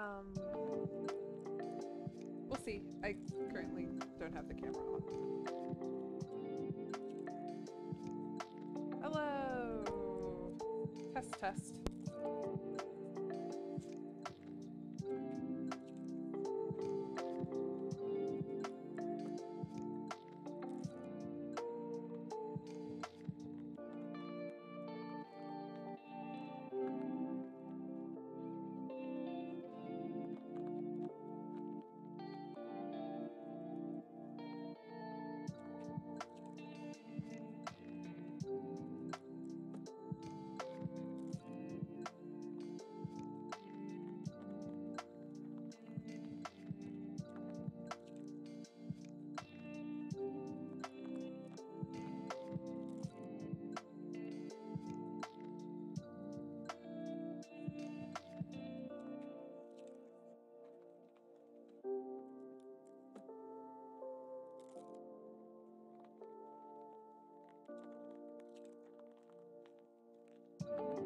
Um, we'll see. I currently don't have the camera on. Hello. Test test.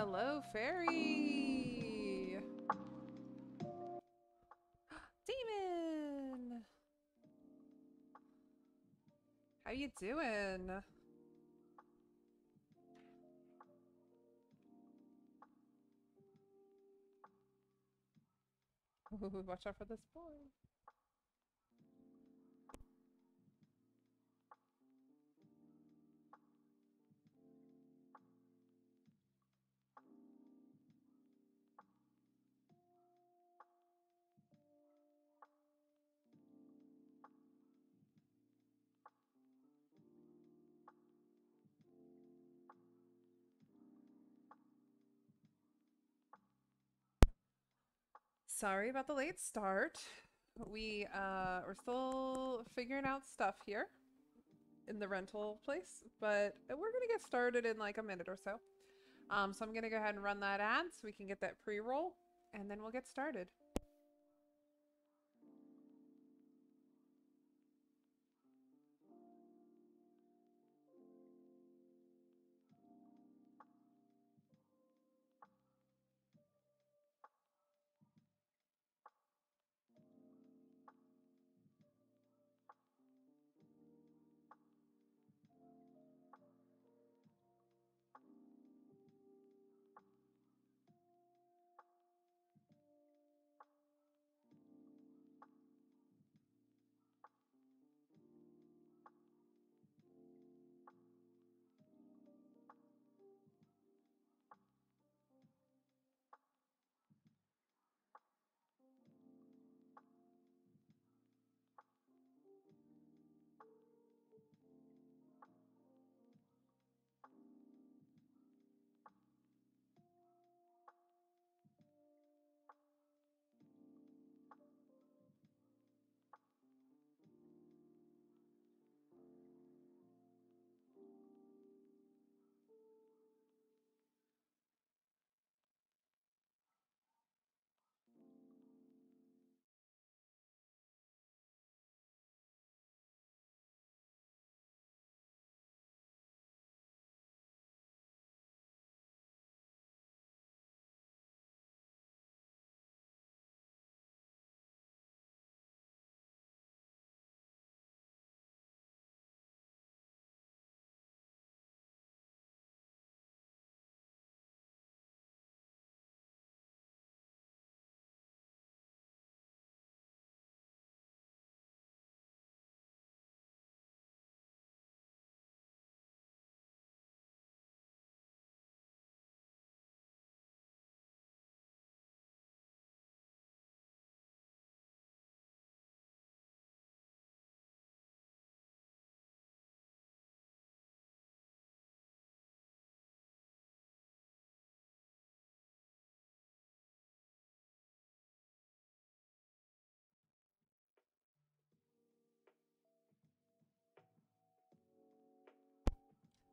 Hello, fairy. Demon. How you doing? Watch out for this boy. Sorry about the late start. We uh we're still figuring out stuff here in the rental place, but we're gonna get started in like a minute or so. Um, so I'm gonna go ahead and run that ad so we can get that pre-roll, and then we'll get started.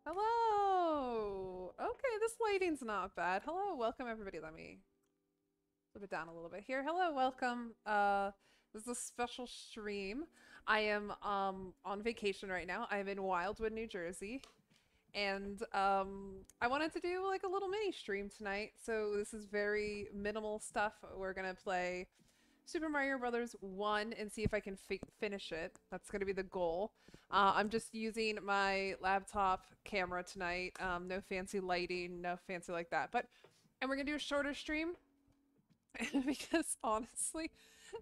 Hello. Okay, this lighting's not bad. Hello, welcome everybody. Let me flip it down a little bit here. Hello, welcome. Uh, this is a special stream. I am um on vacation right now. I'm in Wildwood, New Jersey, and um I wanted to do like a little mini stream tonight. So this is very minimal stuff. We're gonna play Super Mario Brothers 1 and see if I can fi finish it. That's going to be the goal. Uh, I'm just using my laptop camera tonight. Um, no fancy lighting, no fancy like that. But and we're going to do a shorter stream because honestly,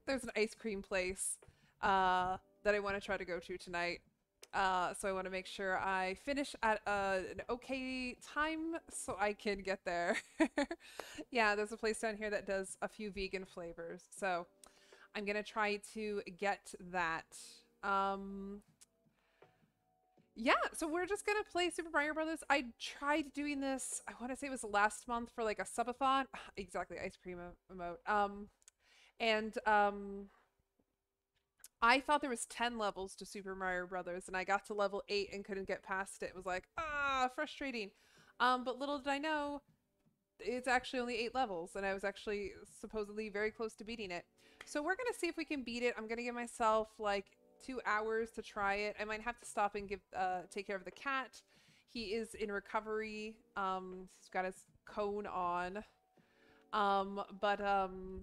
there's an ice cream place uh, that I want to try to go to tonight. Uh, so I want to make sure I finish at uh, an okay time so I can get there. yeah, there's a place down here that does a few vegan flavors. So I'm going to try to get that. Um, yeah, so we're just going to play Super Mario Brothers. I tried doing this, I want to say it was last month for like a subathon. exactly, ice cream emote. Um, and um, I thought there was 10 levels to Super Mario Brothers and I got to level 8 and couldn't get past it. It was like, ah, frustrating. Um, but little did I know, it's actually only 8 levels and I was actually supposedly very close to beating it. So we're going to see if we can beat it. I'm going to give myself like 2 hours to try it. I might have to stop and give uh, take care of the cat. He is in recovery. Um, he's got his cone on. Um, but um,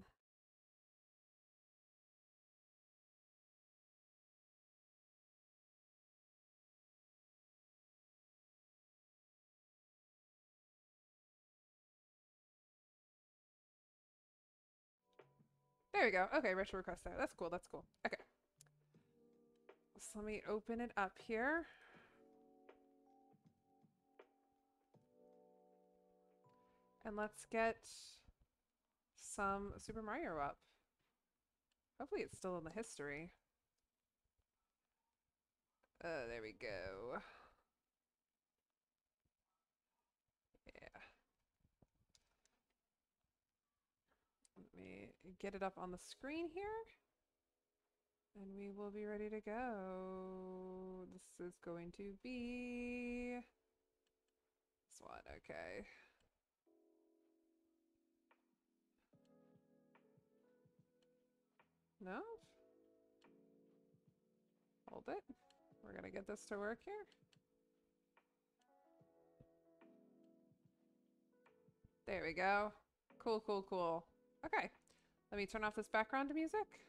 There we go. Okay, retro request there. That's cool. That's cool. Okay. So let me open it up here. And let's get some Super Mario up. Hopefully it's still in the history. Uh, there we go. Yeah. Let me get it up on the screen here. And we will be ready to go. This is going to be this one, okay. No? Hold it. We're gonna get this to work here. There we go. Cool, cool, cool. Okay. Let me turn off this background music.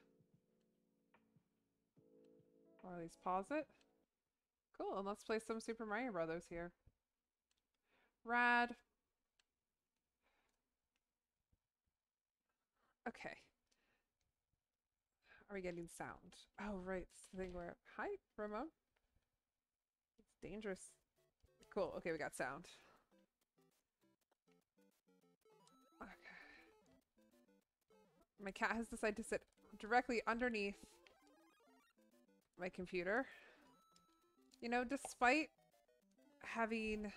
Or at least pause it. Cool, and let's play some Super Mario Brothers here. Rad. Okay. Are we getting sound? Oh, right. It's the thing where... Hi, Ramon. It's dangerous. Cool. Okay, we got sound. My cat has decided to sit directly underneath my computer. You know, despite having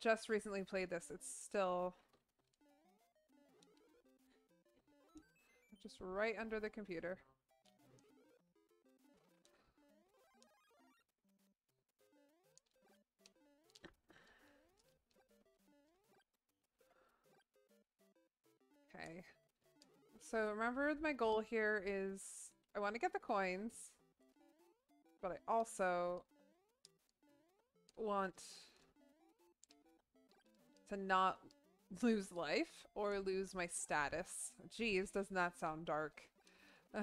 just recently played this, it's still just right under the computer. So remember my goal here is I want to get the coins, but I also want to not lose life or lose my status. Jeez, doesn't that sound dark?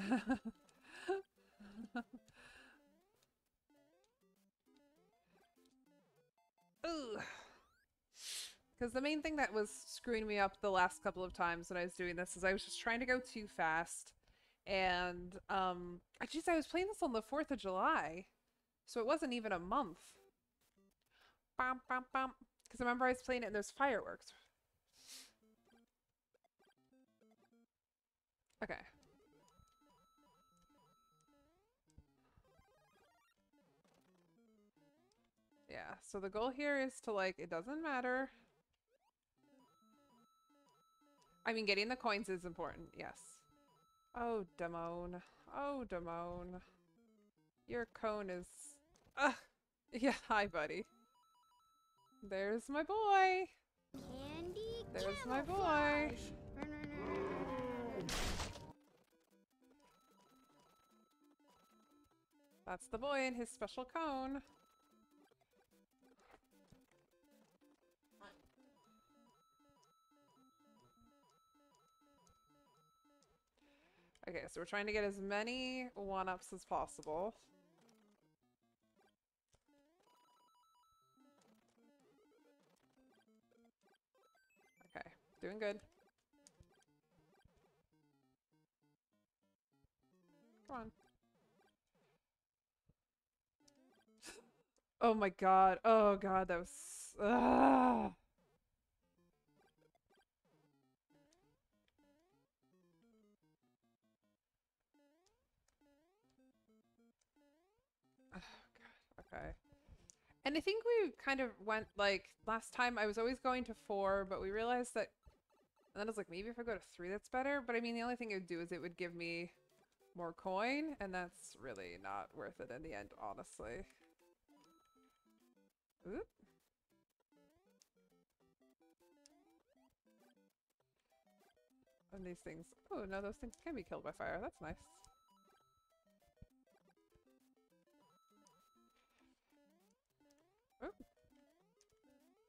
Because the main thing that was screwing me up the last couple of times when I was doing this is I was just trying to go too fast. And, um, geez, I was playing this on the 4th of July. So it wasn't even a month. Bam, bam, bam. Because I remember I was playing it and there's fireworks. Okay. Yeah, so the goal here is to like, it doesn't matter. I mean, getting the coins is important, yes. Oh, Damone. Oh, Damone. Your cone is... Ugh! Yeah, hi, buddy. There's my boy! Candy There's my boy! That's the boy in his special cone. Okay, so we're trying to get as many one-ups as possible. Okay, doing good. Come on. Oh my god. Oh god, that was... Ah. And I think we kind of went, like, last time I was always going to four, but we realized that... And then I was like, maybe if I go to three that's better, but I mean, the only thing it would do is it would give me more coin, and that's really not worth it in the end, honestly. Oop. And these things. Oh, no, those things can be killed by fire. That's nice.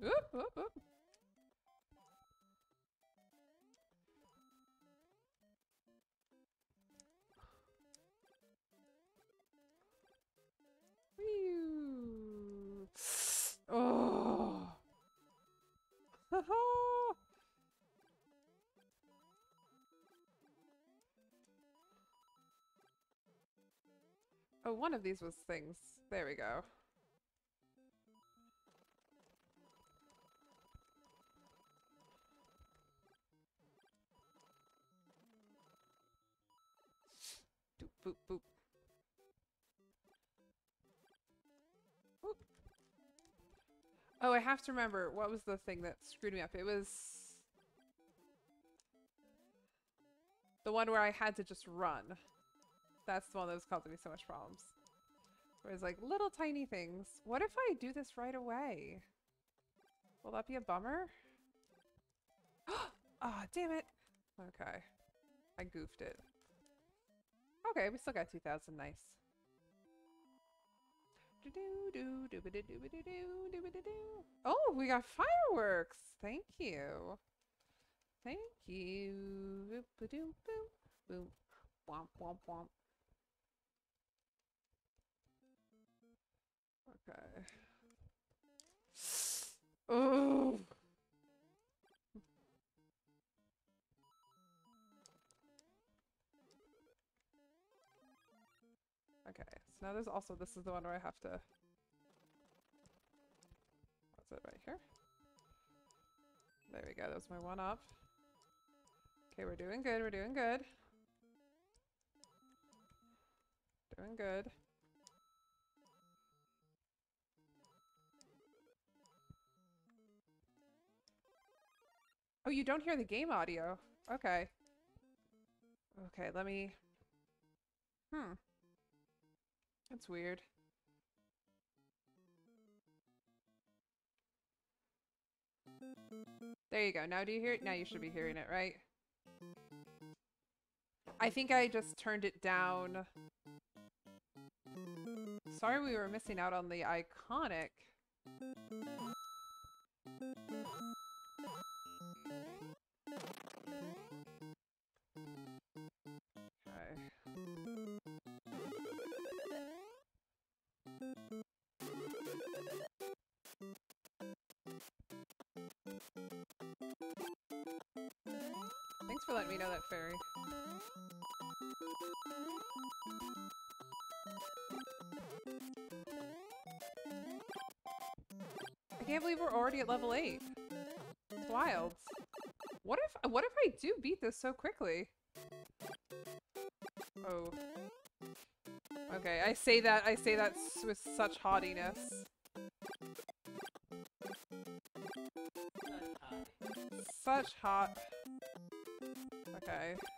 Oop, oop, oop. Oh. oh, one of these was things. There we go. Doop, boop, boop. Oh, I have to remember what was the thing that screwed me up. It was The one where I had to just run. That's the one that was causing me so much problems. Whereas like little tiny things. What if I do this right away? Will that be a bummer? Ah, damn it. Okay. I goofed it. Okay, we still got 2,000. Nice. Oh, we got fireworks. Thank you. Thank you. Boom, boom, Womp, womp, womp. Okay. Oh. So now there's also, this is the one where I have to, what's it right here? There we go, that's my one up. Okay, we're doing good, we're doing good. Doing good. Oh, you don't hear the game audio. Okay. Okay, let me... Hmm. That's weird. There you go. Now do you hear it? Now you should be hearing it, right? I think I just turned it down. Sorry we were missing out on the iconic. For letting me know that, Fairy. I can't believe we're already at level 8. It's wild. What if what if I do beat this so quickly? Oh. Okay, I say that I say that with such haughtiness. Such hot. Okay.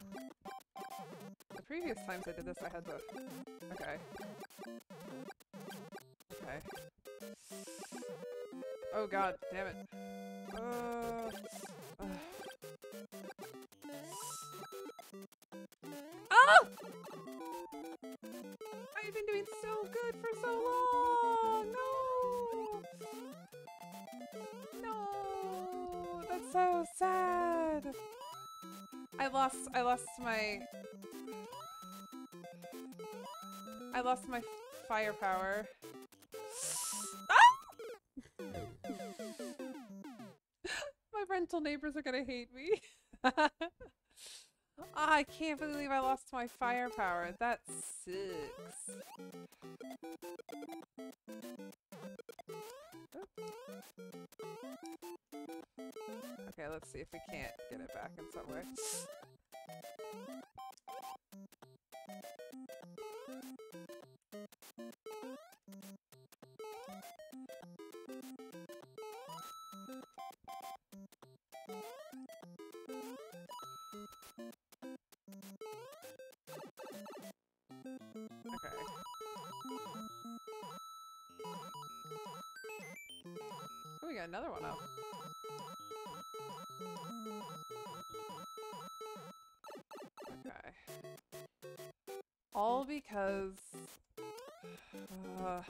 The previous times I did this, I had to... Okay. Okay. Oh god, damn it. Uh... Ah! I've been doing so good for so long! No! No! That's so sad! I lost I lost my I lost my firepower. Ah! my rental neighbors are gonna hate me. oh, I can't believe I lost my firepower. That sucks. Okay, let's see if we can't get it back in some way. Because... Uh,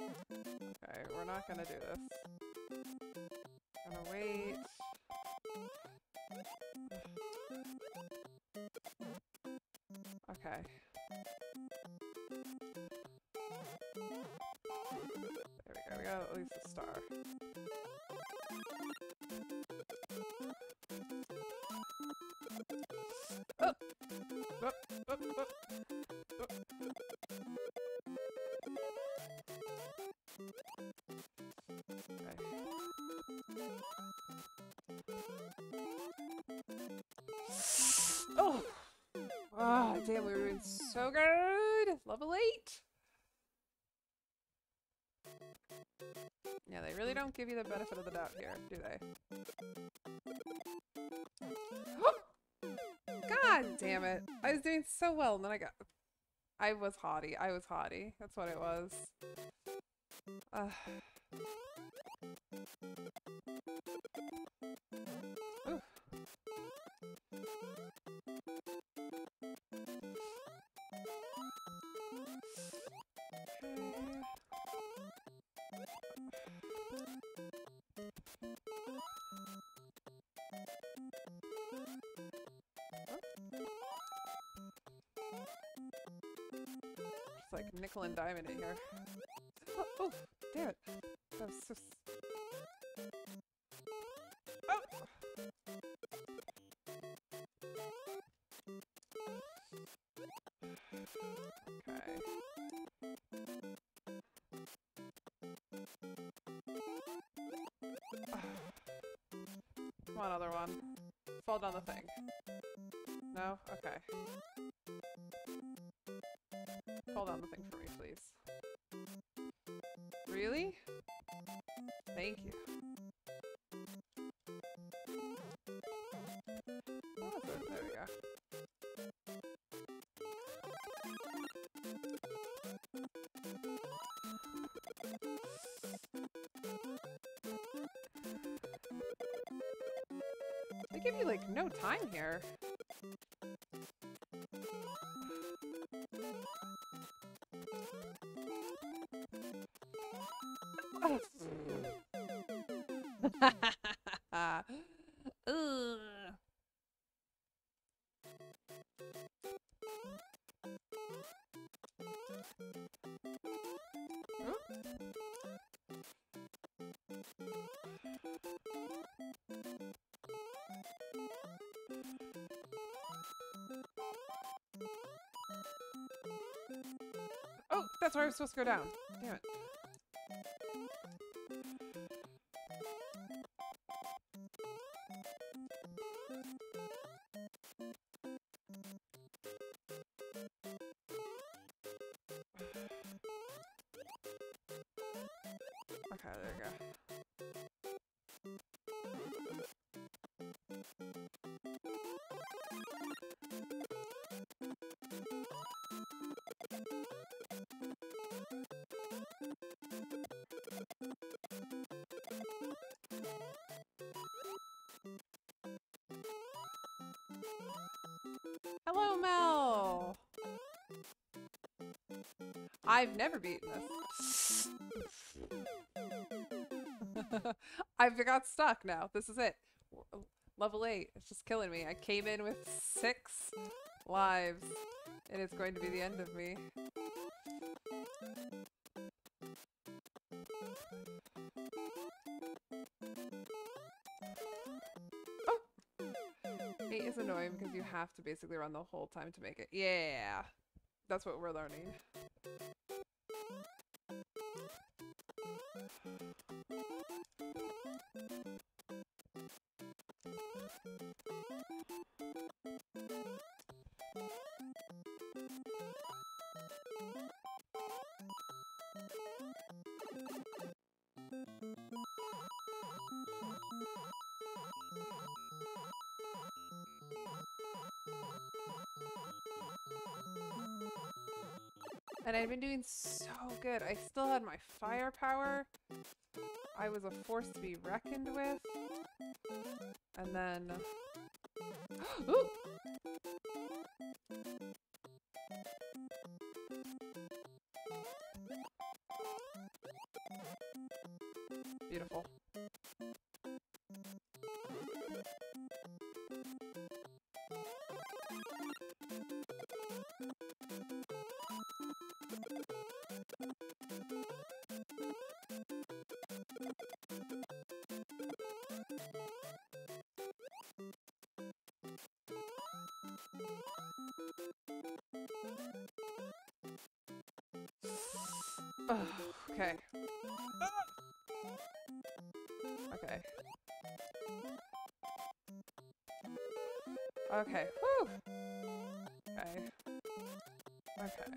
okay, we're not gonna do this. Gonna wait. Okay. There we go, we got at least a star. Oh, oh, oh. Oh! Ah, damn, we were doing so good! Level 8! Yeah, they really don't give you the benefit of the doubt here, do they? Damn it. I was doing so well, and then I got... I was haughty. I was haughty. That's what it was. Ugh. Diamond in here. Oh, oh damn it. That was so... Oh! Okay. Ah. Come on, other one. Fall down the thing. No? Okay. Fall down the thing for me, please. Really? Thank you. Oh. There we go. They give you like no time here. Oh, that's where I was supposed to go down. I've never beaten this. I've got stuck now. This is it. Level 8. It's just killing me. I came in with six lives, and it's going to be the end of me. Oh! 8 is annoying because you have to basically run the whole time to make it. Yeah! That's what we're learning. And I've been doing so good. I still had my firepower. I was a force to be reckoned with. And then... Ooh! Okay. Whew. Okay. Okay.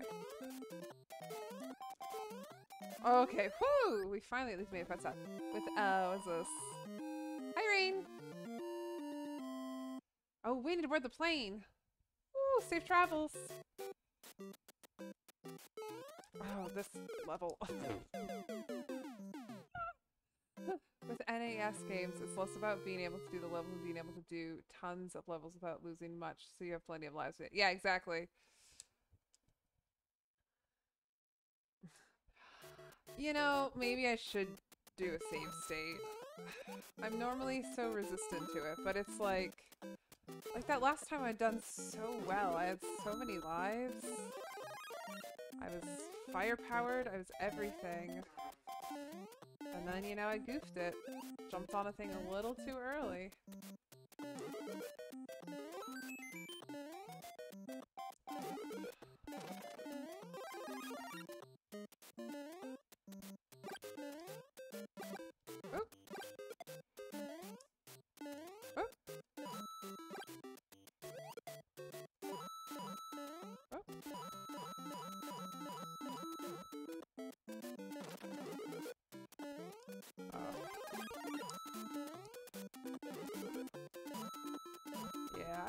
Okay. Whoo! We finally at least made a pet set. With uh, what's this? Hi, Rain. Oh, we need to board the plane. Woo! Safe travels. Oh, this level. NES games, it's less about being able to do the levels and being able to do tons of levels without losing much, so you have plenty of lives. Yeah, exactly. You know, maybe I should do a save state. I'm normally so resistant to it, but it's like... Like that last time I'd done so well. I had so many lives. I was fire-powered, I was everything. And then, you know, I goofed it. Jumped on a thing a little too early.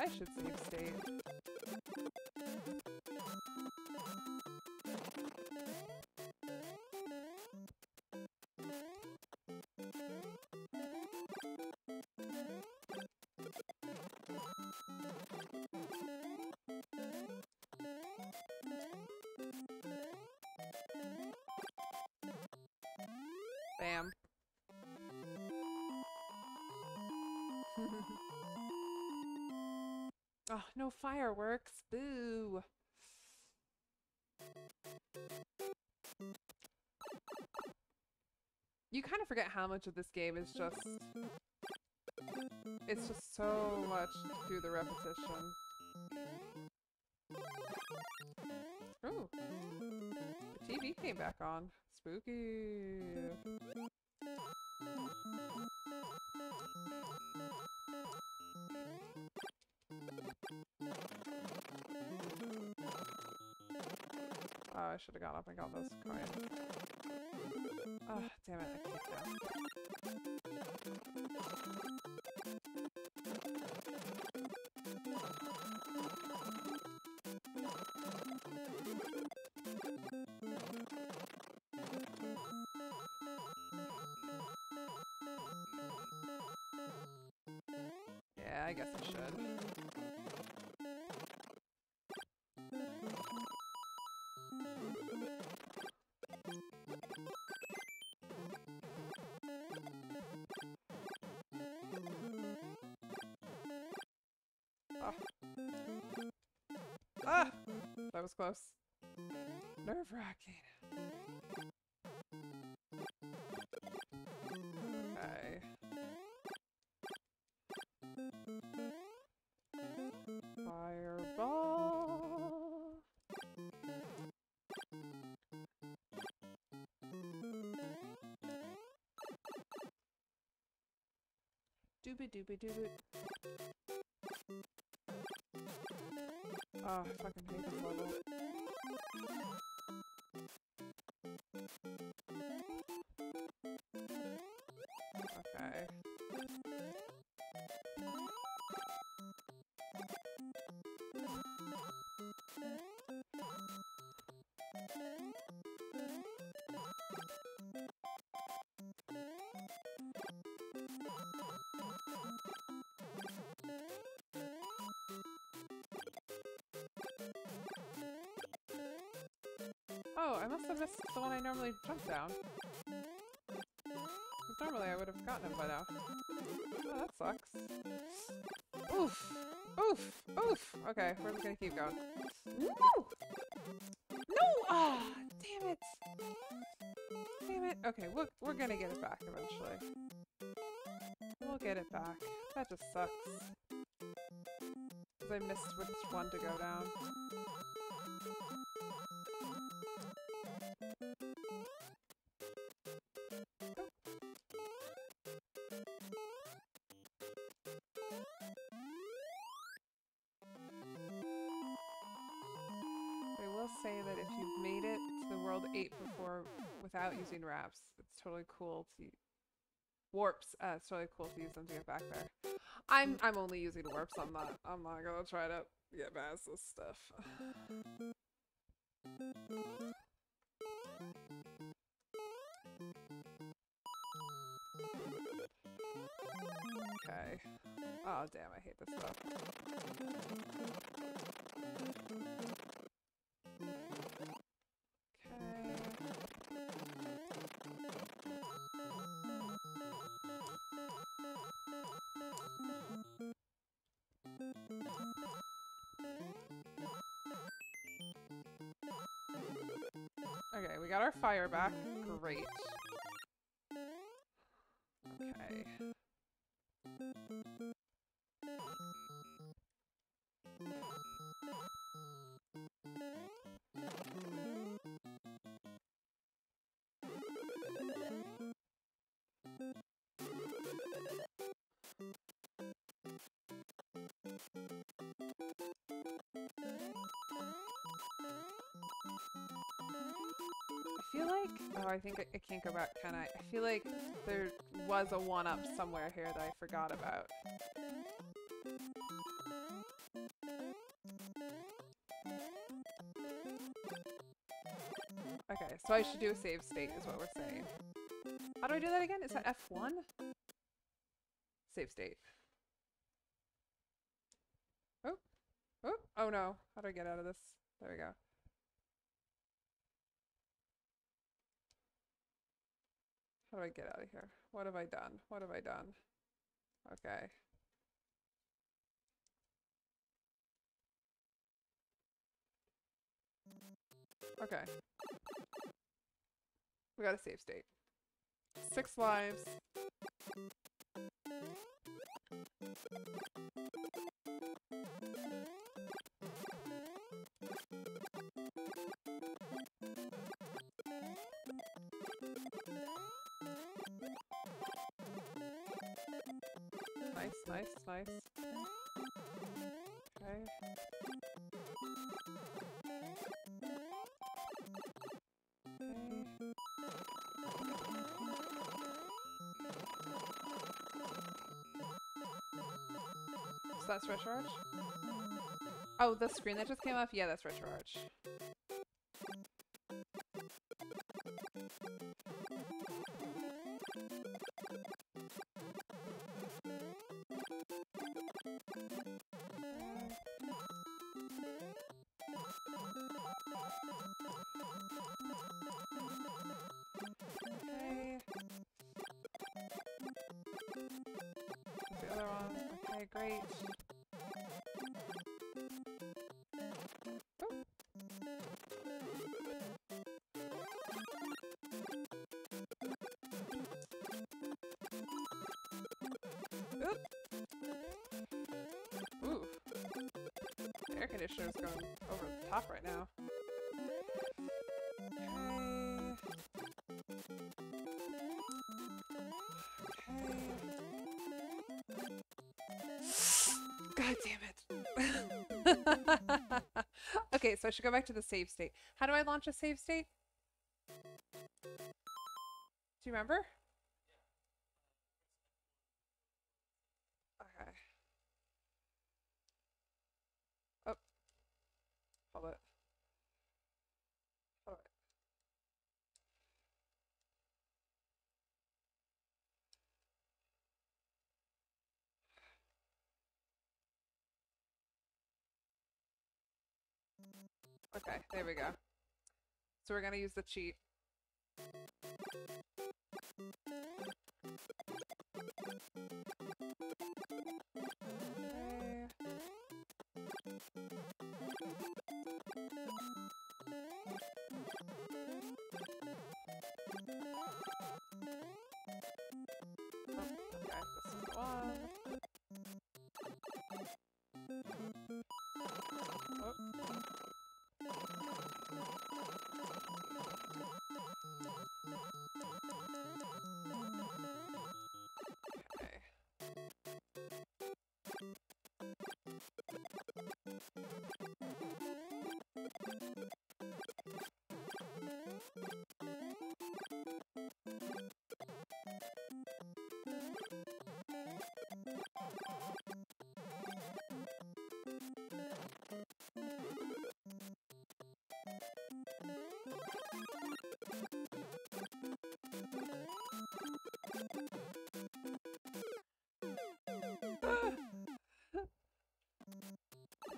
I should save state. Bam. Oh, no fireworks. Boo. You kind of forget how much of this game is just... It's just so much through the repetition. Ooh. The TV came back on. Spooky. Oh, I should have gone up and got those coins. Oh, damn it, I kicked down. Yeah, I guess I should. Ah! That was close. Nerve wracking. Okay. Fireball. Doobie doobie doobie. Oh, I fucking hate this level. I must have missed the one I normally jump down. Because normally I would have gotten him by now. Oh, that sucks. Oof! Oof! Oof! Okay, we're gonna keep going. No! No! Ah! damn it! Damn it. Okay, we're, we're gonna get it back eventually. We'll get it back. That just sucks. Because I missed which one to go down. Cool to warps. Uh, it's really cool to use them to get back there. I'm I'm only using warps. I'm not I'm not gonna try to get past this stuff. Okay. Oh damn, I hate this stuff. Okay, we got our fire back. Great. Feel like, oh, I think I, can't go back, can I? I feel like there was a one-up somewhere here that I forgot about. Okay, so I should do a save state is what we're saying. How do I do that again? Is that F1? Save state. Oh, oh, oh no. How do I get out of this? There we go. How do I get out of here? What have I done? What have I done? Okay. Okay. We got a save state. Six lives. Nice, nice, nice. Okay. So that's RetroArch? Oh, the screen that just came up? Yeah, that's RetroArch. The air conditioner's going over the top right now. God damn it. okay, so I should go back to the save state. How do I launch a save state? Do you remember? Okay. Oh. Hold it. Hold it. Okay, there we go. We're gonna use the cheat. Okay. This is one.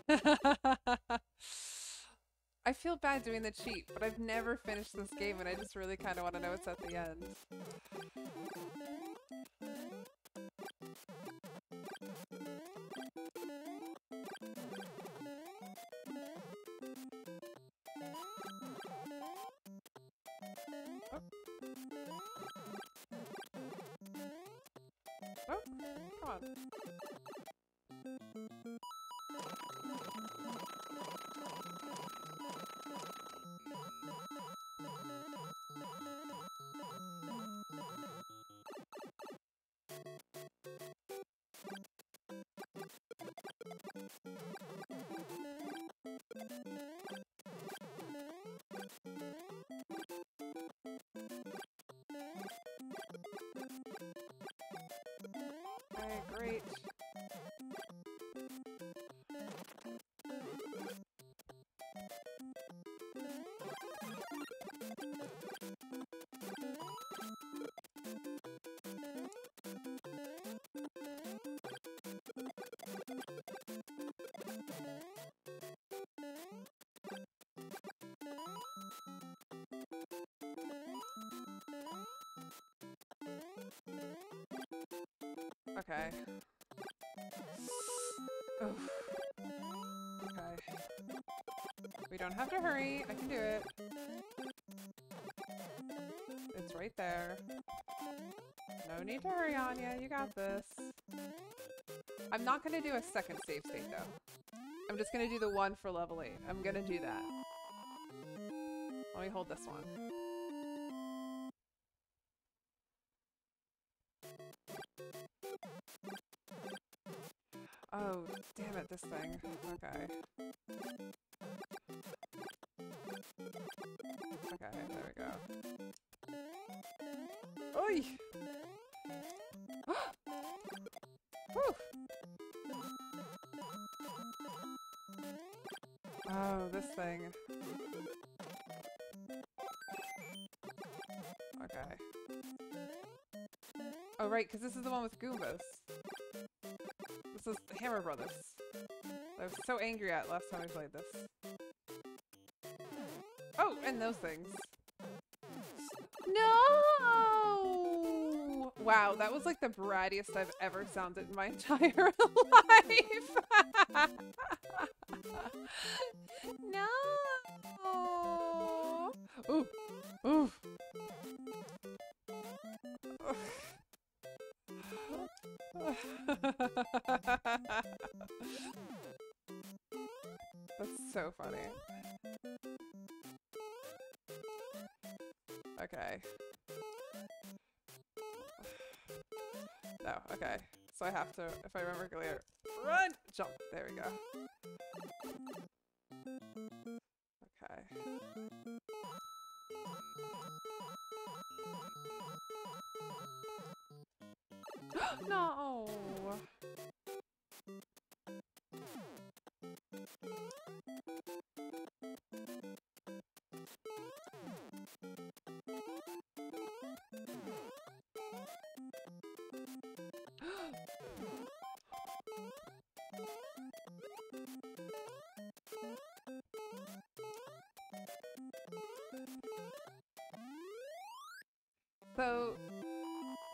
I feel bad doing the cheat, but I've never finished this game and I just really kind of want to know what's at the end. Oh. Oh, come on. Great. Okay. Oof. Okay. We don't have to hurry. I can do it. It's right there. No need to hurry, Anja. You got this. I'm not gonna do a second save state though. I'm just gonna do the one for level 8. I'm gonna do that. Let me hold this one. Right, because this is the one with Goombas. This is Hammer Brothers. I was so angry at last time I played this. Oh, and those things. No! Wow, that was like the brattiest I've ever sounded in my entire life. okay. So I have to, if I remember clear, run! Jump. There we go.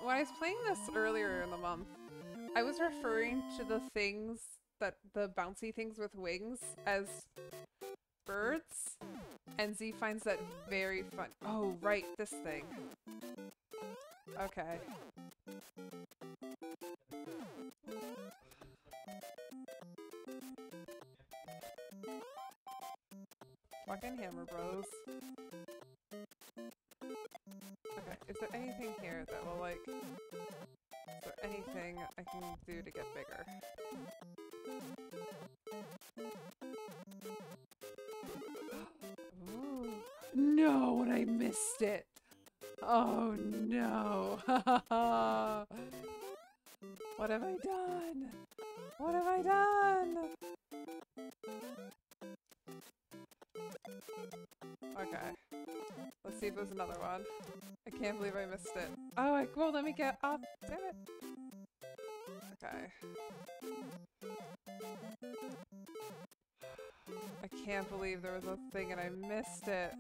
When I was playing this earlier in the month, I was referring to the things that the bouncy things with wings as birds, and Z finds that very fun. Oh, right, this thing. Okay. Fucking Hammer Bros. Do to get bigger? No, and I missed it! Oh no! what have I done? What have I done? Okay. Let's see if there's another one. I can't believe I missed it. Oh, I, well, let me get up. Damn it. Okay. I can't believe there was a thing and I missed it.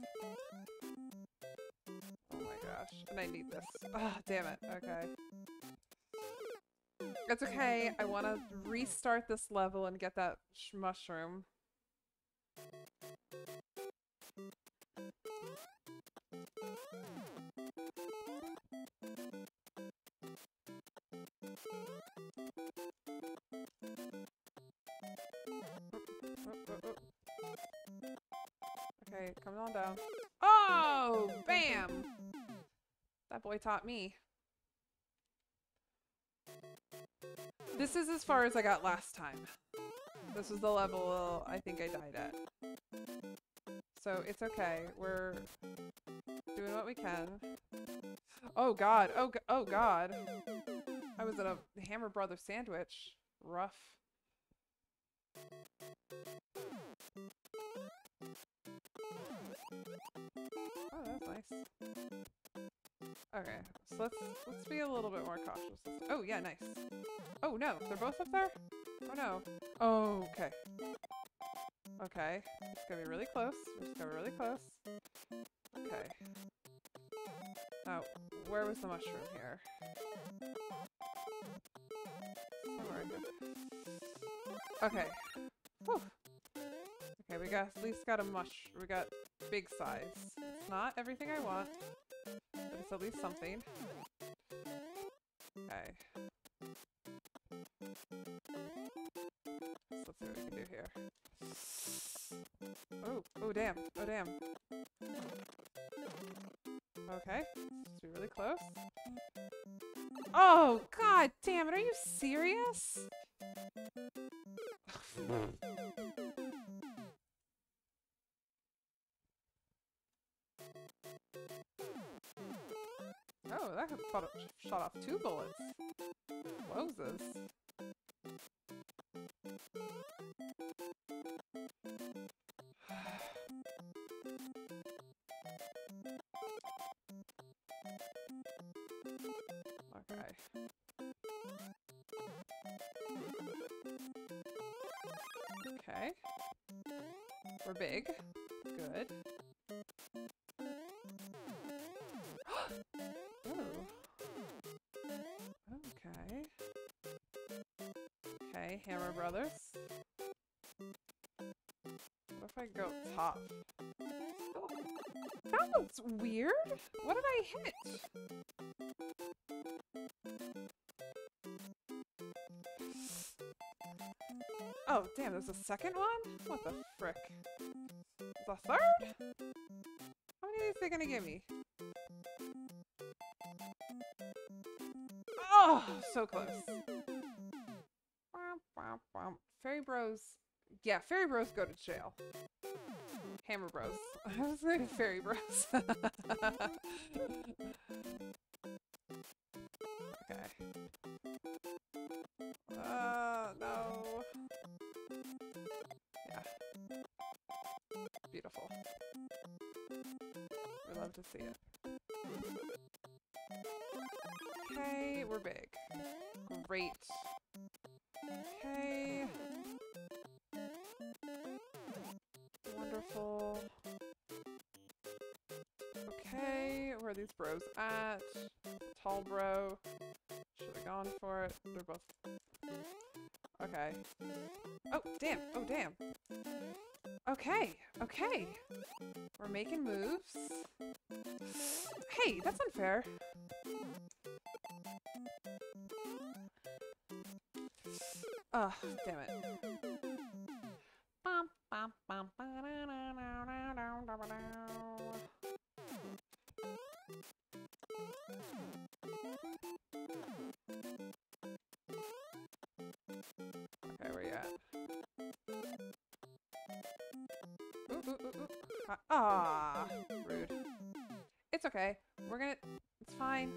Oh my gosh. And I need this. Ah, oh, damn it. Okay. It's okay. I want to restart this level and get that mushroom. Boy taught me. This is as far as I got last time. This was the level I think I died at. So it's okay. We're doing what we can. Oh god. Oh, oh god. I was in a Hammer Brother sandwich. Rough. Oh, that's nice. Okay, so let's let's be a little bit more cautious. Oh yeah, nice. Oh no, they're both up there? Oh no. Oh, okay. Okay, it's gonna be really close. Just gonna be really close. Okay. Now, where was the mushroom here? Somewhere here. Okay. Whew. Okay, we got at least got a mush. We got big size. It's not everything I want, it's at least something. Okay. So let's see what we can do here. Oh, oh damn, oh damn. Okay, let's be really close. Oh, god damn it, are you serious? shot off two bullets. Hammer Brothers. What if I go top? Oh, that looks weird! What did I hit? Oh, damn, there's a second one? What the frick? The third? How many are they gonna give me? Oh, so close. Bros. Yeah, Fairy Bros go to jail. Hammer Bros. I was saying Fairy Bros. Okay. Oh, damn. Oh, damn. Okay. Okay. We're making moves. Hey, that's unfair. Ugh, damn it. Where we at? Ooh, ooh, ooh. Ah, Ah, rude. It's okay. We're gonna. It's fine.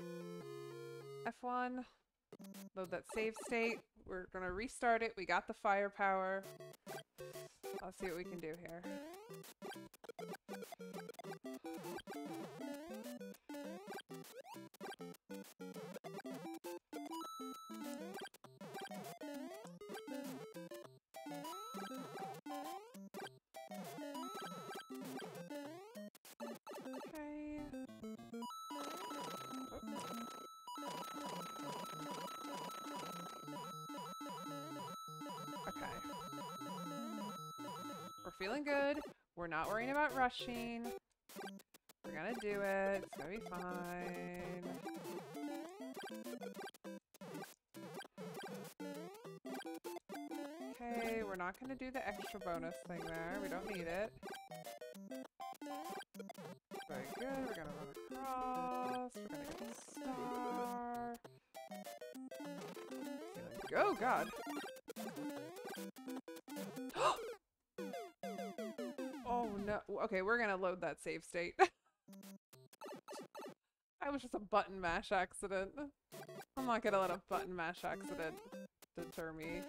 F1. Load that save state. We're gonna restart it. We got the firepower. I'll see what we can do here. Feeling good. We're not worrying about rushing. We're gonna do it. It's gonna be fine. Okay, we're not gonna do the extra bonus thing there. We don't need it. Okay, we're gonna load that save state. I was just a button mash accident. I'm not gonna let a button mash accident deter me.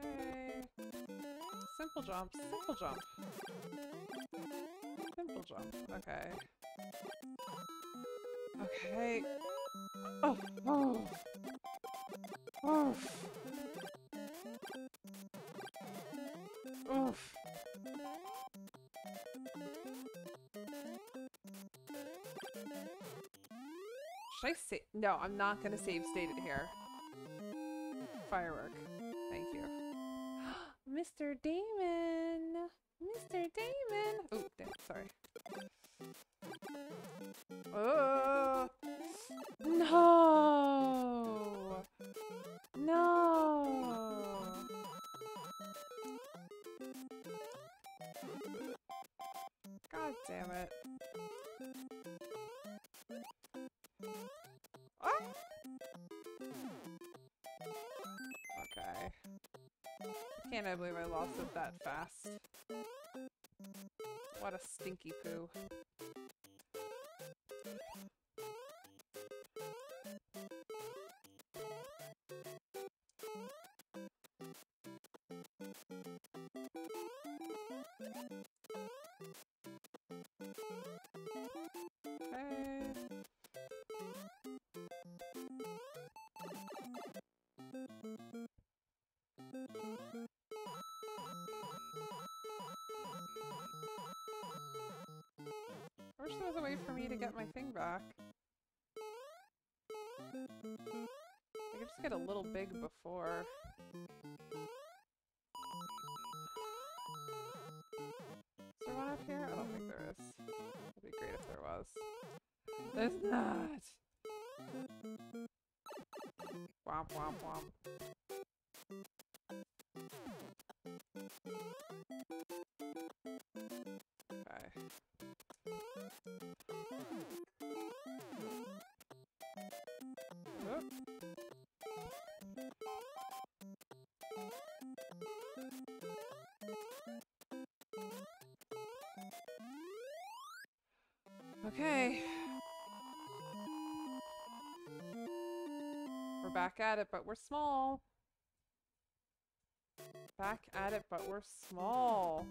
Okay. Simple jump, simple jump. Simple jump, okay. Okay. Oh, oh. Oof. Oof. Should I save? No, I'm not gonna save state it here. Firework. Thank you. Mr. Damon! exhausted that fast. What a stinky poo. Was a way for me to get my thing back. I can just get a little big before. Is there one up here? I don't think there is. It'd be great if there was. There's not! Womp womp womp. Okay. We're back at it, but we're small. Back at it, but we're small.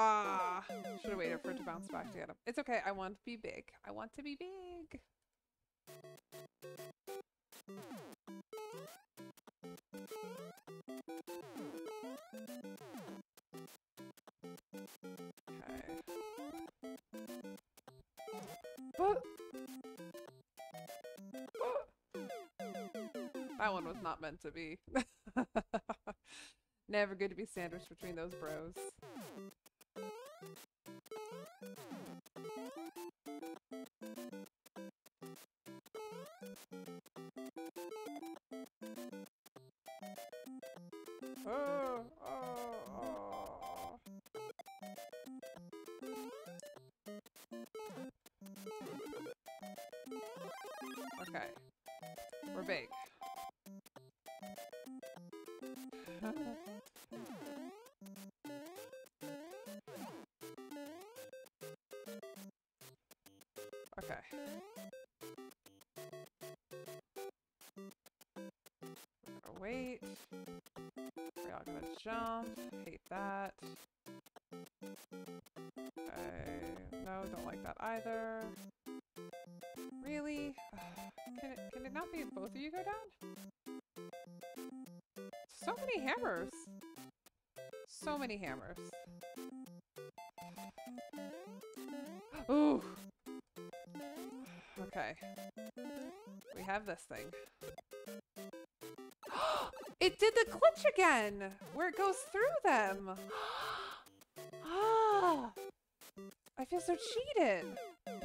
Ah, should have waited for it to bounce back to get him. It's okay. I want to be big. I want to be big. Okay. That one was not meant to be. Never good to be sandwiched between those bros. No, don't like that either. Really? Can it, can it not be both of you go down? So many hammers. So many hammers. Ooh. Okay. We have this thing. it did the glitch again! Where it goes through them! feel so cheated!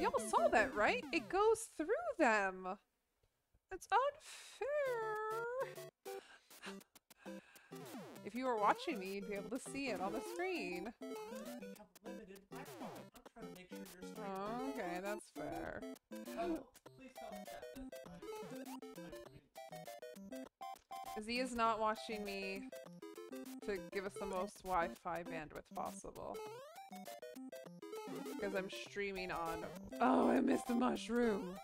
Y'all saw that, right? It goes through them! It's unfair! If you were watching me, you'd be able to see it on the screen. Okay, that's fair. Z is not watching me to give us the most Wi-Fi bandwidth possible. Because I'm streaming on... Oh, I missed the mushroom!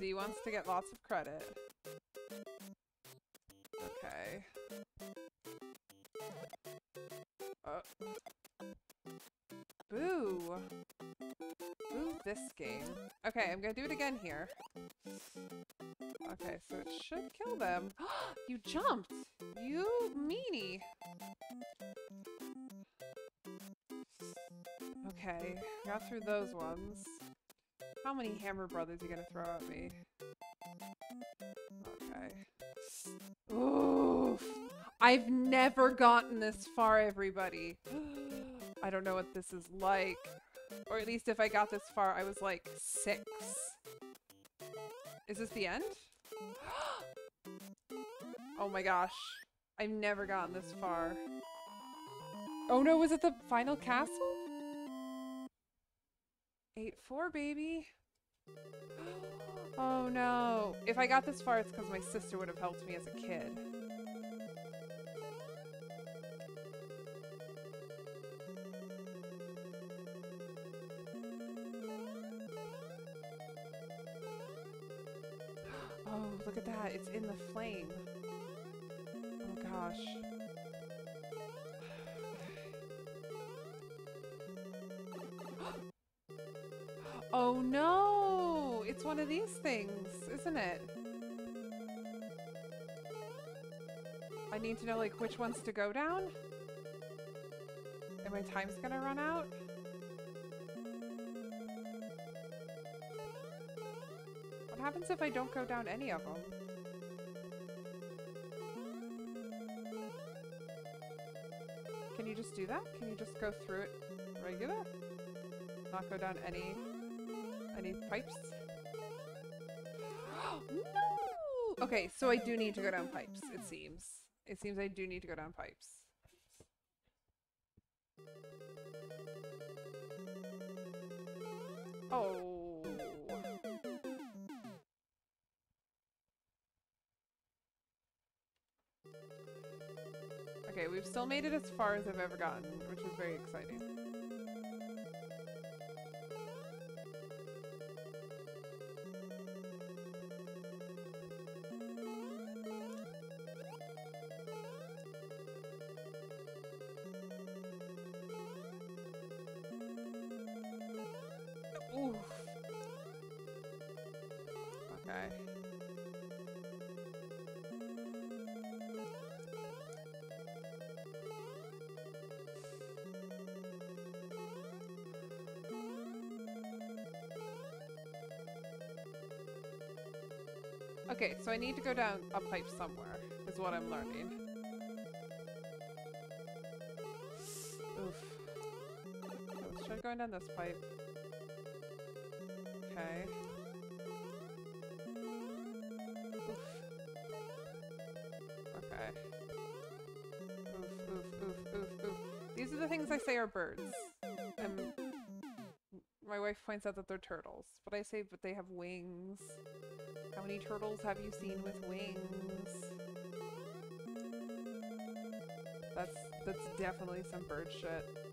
Z wants to get lots of credit. Okay. Uh. Boo! Boo this game. Okay, I'm gonna do it again here. Okay, so it should kill them. you jumped! You meanie! Okay, got through those ones. How many Hammer Brothers are you gonna throw at me? Okay. Oof! I've never gotten this far, everybody. I don't know what this is like. Or at least if I got this far, I was like six. Is this the end? oh my gosh. I've never gotten this far. Oh no, was it the final castle? 8-4, baby. Oh no. If I got this far, it's because my sister would have helped me as a kid. Oh, look at that. It's in the flame. Oh gosh. One of these things, isn't it? I need to know like which ones to go down? And my time's gonna run out? What happens if I don't go down any of them? Can you just do that? Can you just go through it regular? Not go down any any pipes? Okay, so I do need to go down pipes, it seems. It seems I do need to go down pipes. Oh. Okay, we've still made it as far as I've ever gotten, which is very exciting. So I need to go down a pipe somewhere, is what I'm learning. Oof. Let's try going down this pipe. Okay. Oof. Okay. Oof, oof, oof, oof, oof. These are the things I say are birds. And my wife points out that they're turtles. But I say, but they have wings. How many turtles have you seen with wings? That's that's definitely some bird shit.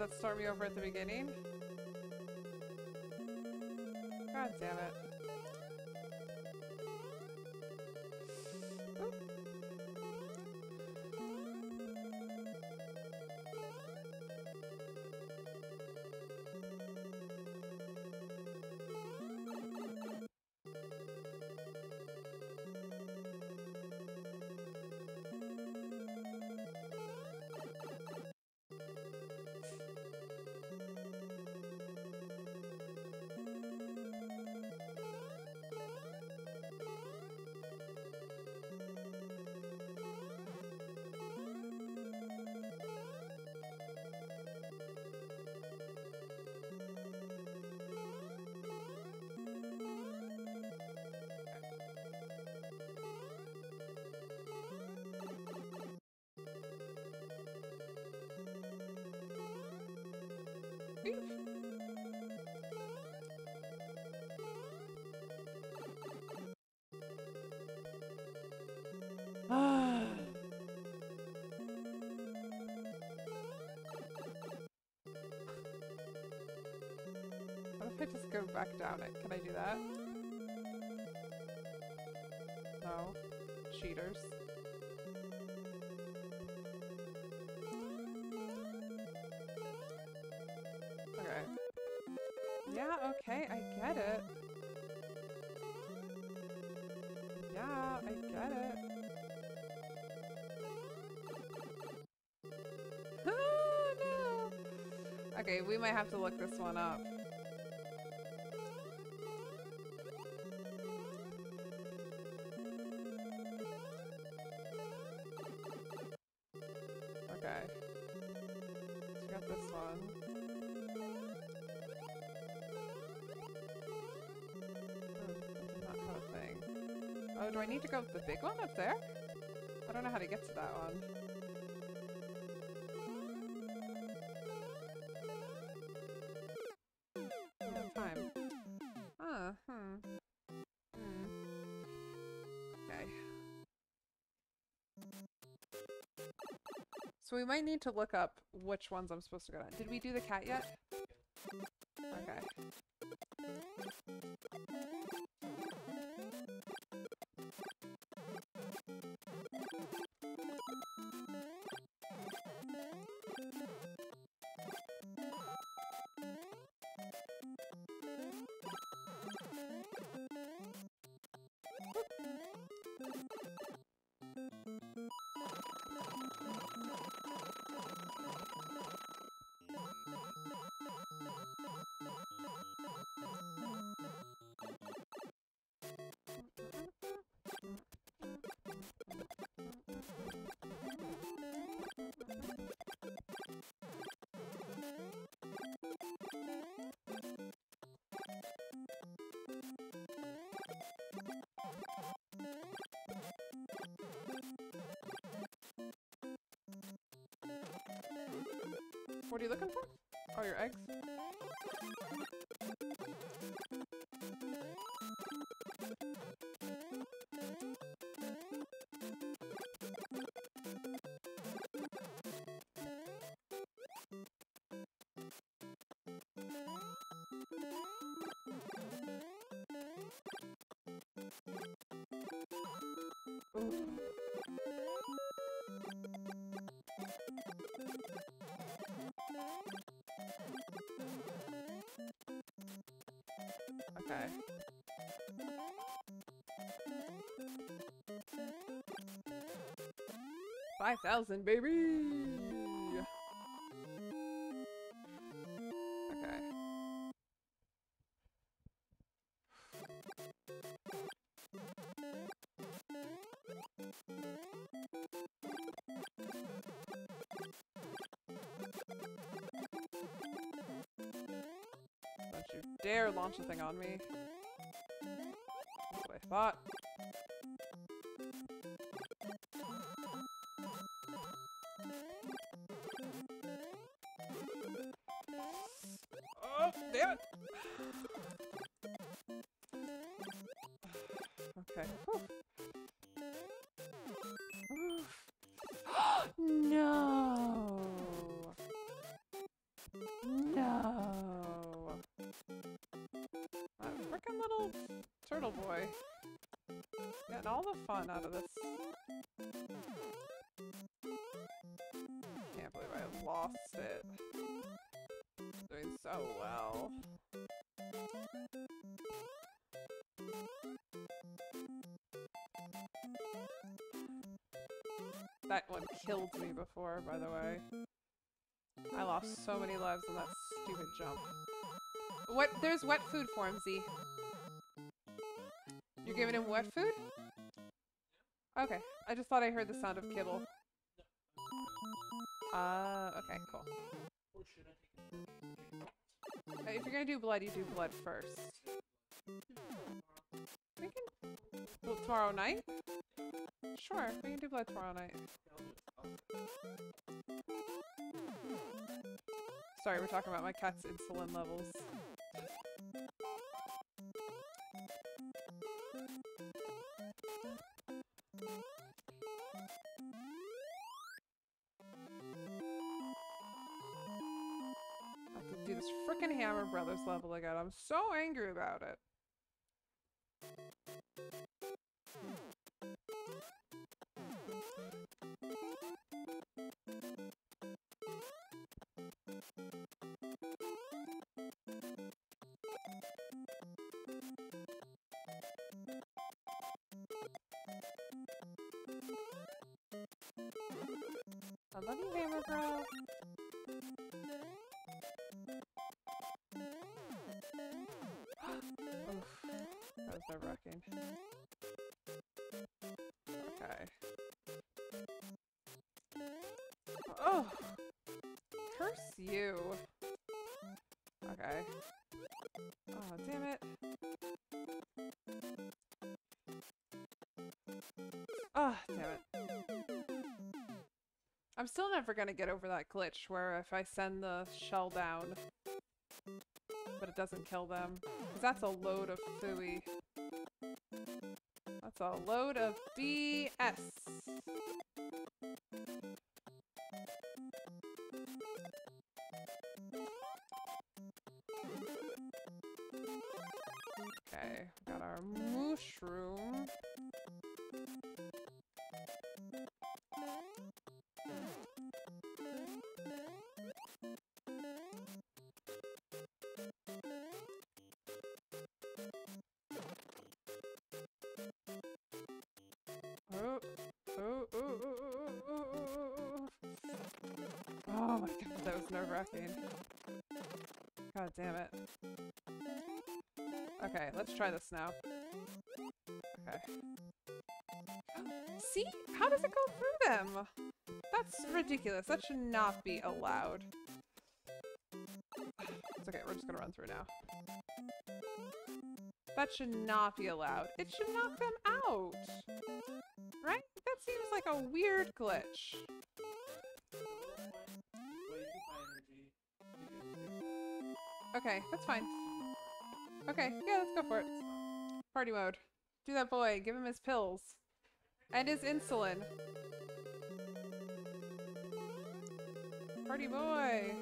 That start me over at the beginning? I just go back down it? Can I do that? No. Cheaters. Okay. Yeah, okay, I get it. Yeah, I get it. Okay, we might have to look this one up. Big one up there? I don't know how to get to that one. No time. Ah, hmm. Okay. So we might need to look up which ones I'm supposed to go down. Did we do the cat yet? What are you looking for? Oh, your eggs? Ooh. Okay. Five thousand, baby. Launch a thing on me. Out of this. Can't believe I lost it. Doing so well. That one killed me before, by the way. I lost so many lives in that stupid jump. What? There's wet food for him, Z. You're giving him wet food? Okay. I just thought I heard the sound of kibble. Uh, okay, cool. If you're gonna do blood, you do blood first. We can... Well, tomorrow night? Sure, we can do blood tomorrow night. Sorry, we're talking about my cat's insulin levels. I'm so angry about it. I love you, Hammer Bro. Nerve wracking. Okay. Oh! Curse you! Okay. Oh, damn it. Oh, damn it. I'm still never gonna get over that glitch where if I send the shell down, but it doesn't kill them. Because that's a load of fooey. A load of BS. Wracking. God damn it. Okay, let's try this now. Okay. See? How does it go through them? That's ridiculous. That should not be allowed. It's okay, we're just gonna run through now. That should not be allowed. It should knock them out. Right? That seems like a weird glitch. Okay, that's fine. Okay, yeah, let's go for it. Party mode. Do that boy. Give him his pills. And his insulin. Party boy.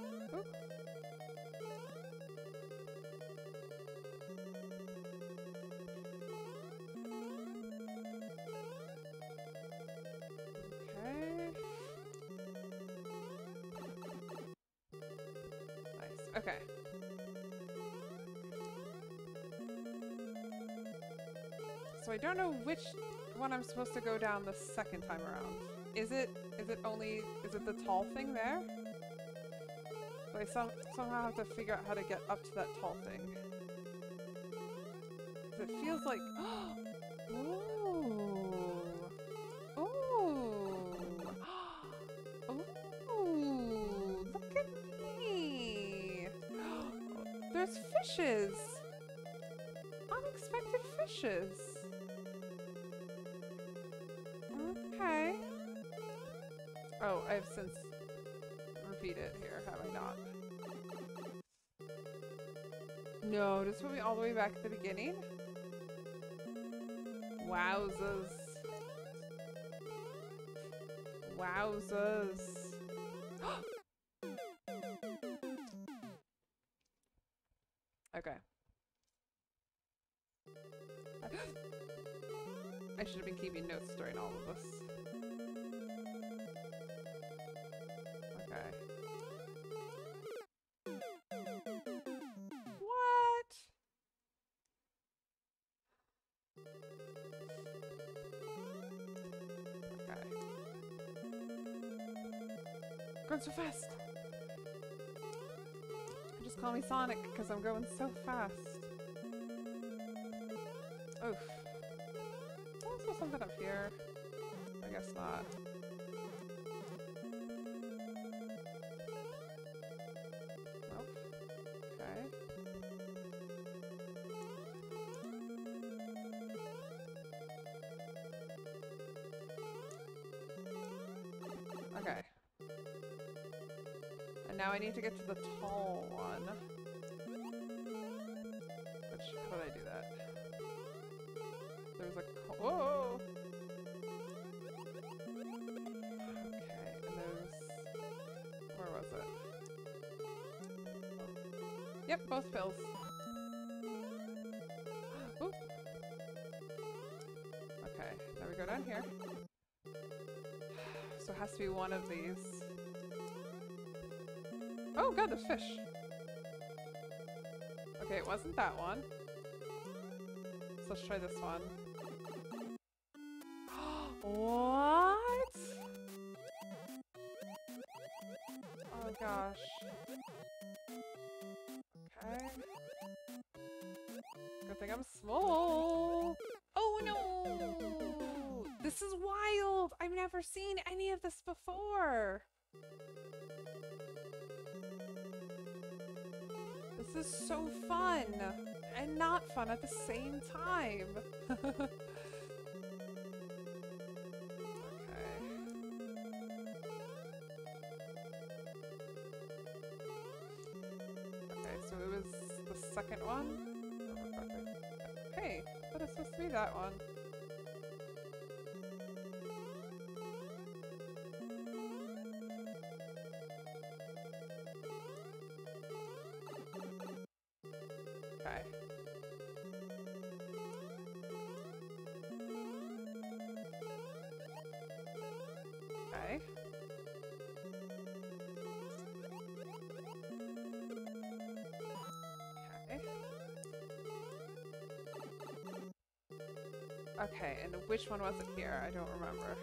I'm supposed to go down the second time around. Is it is it only is it the tall thing there? So I some, somehow have to figure out how to get up to that tall thing. it feels like Ooh. Ooh. Ooh. Look at me. There's fishes. Unexpected fishes. I've since repeated here, have I not? No, just put me all the way back at the beginning? Wowzers. Wowzers. Going so fast! Just call me Sonic, because I'm going so fast. Oof. Also something up here. I guess not. Now I need to get to the tall one. Which, how did I do that? There's a whoa. Okay, and there's where was it? Yep, both pills. Oop. Okay, now we go down here. So it has to be one of these. Oh god, there's fish. Okay, it wasn't that one. So let's try this one. what? my gosh. Okay. Good thing I'm small. This is so fun! And not fun at the same time! Okay, and which one was it here? I don't remember.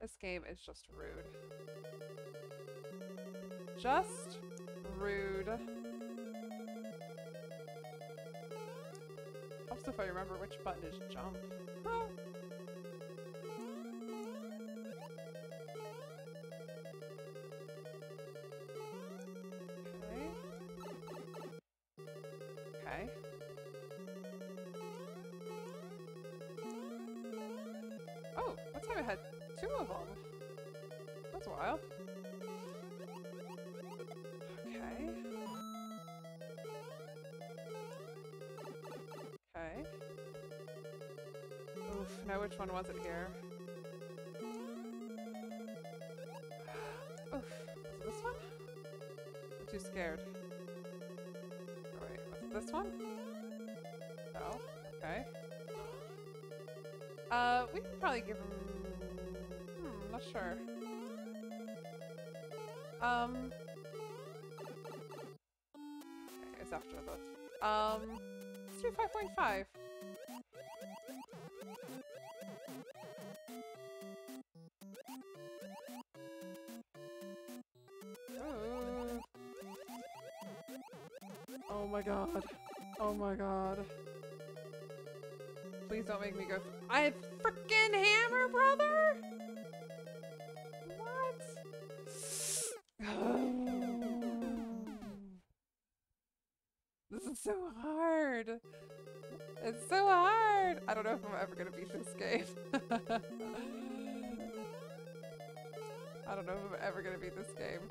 This game is just rude. Just rude. Also, if I remember which button is jump. Oof, now which one was it here? Oof, it this one? I'm too scared. Oh, wait, was it this one? No. Okay. Uh, we can probably give him. Hmm, not sure. Um. Okay, it's after this. Um, let's do 5.5. Oh my god. Oh my god. Please don't make me go. I freaking hammer, brother. What? this is so hard. It's so hard. I don't know if I'm ever gonna beat this game. I don't know if I'm ever gonna beat this game.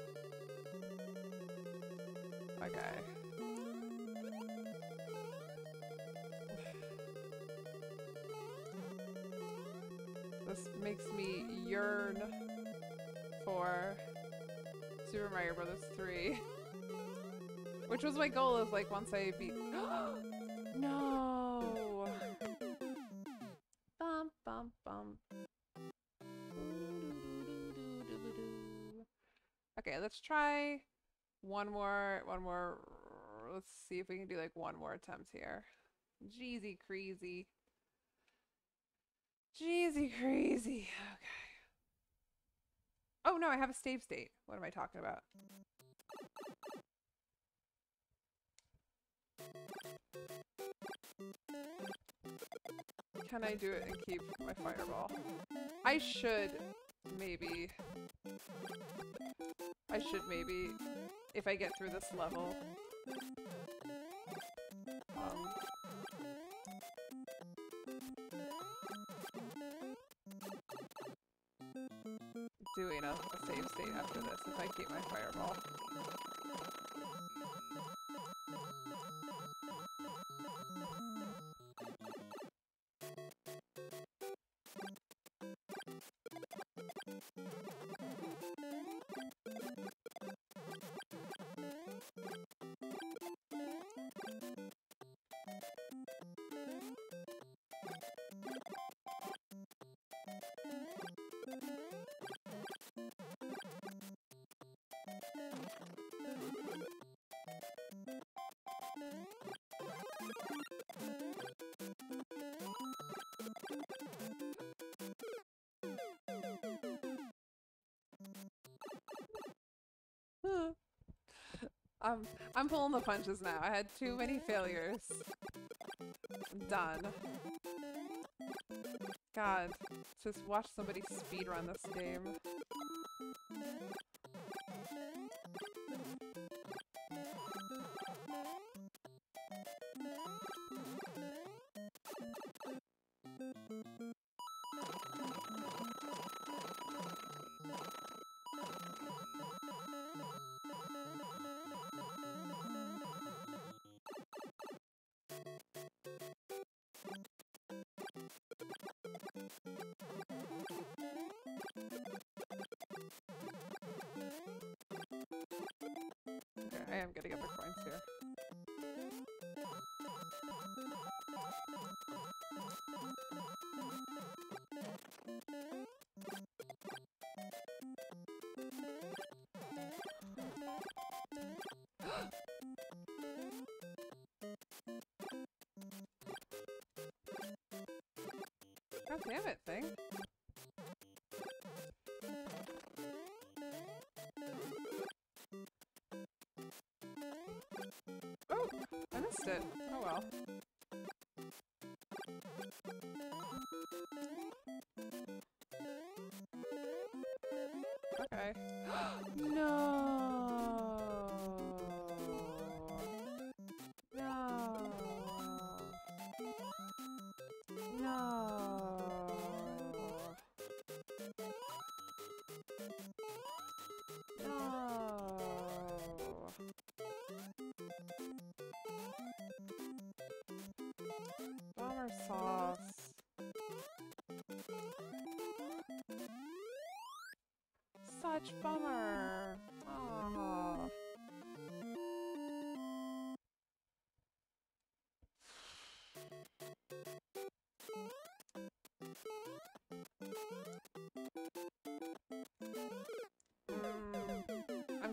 Okay. Makes me yearn for Super Mario Brothers 3. Which was my goal is like once I beat No Bum bum bum Okay, let's try one more one more let's see if we can do like one more attempt here. Jeezy crazy. Jeezy crazy. Okay. Oh no, I have a save state. What am I talking about? Can I do it and keep my fireball? I should maybe. I should maybe, if I get through this level. Um, a save state after this if I keep my fireball. I'm I'm pulling the punches now. I had too many failures. Done. God, just watch somebody speedrun this game. Damn it, thing. Oh, I missed it. Oh well. Oh. No. Bomber sauce. Such bummer.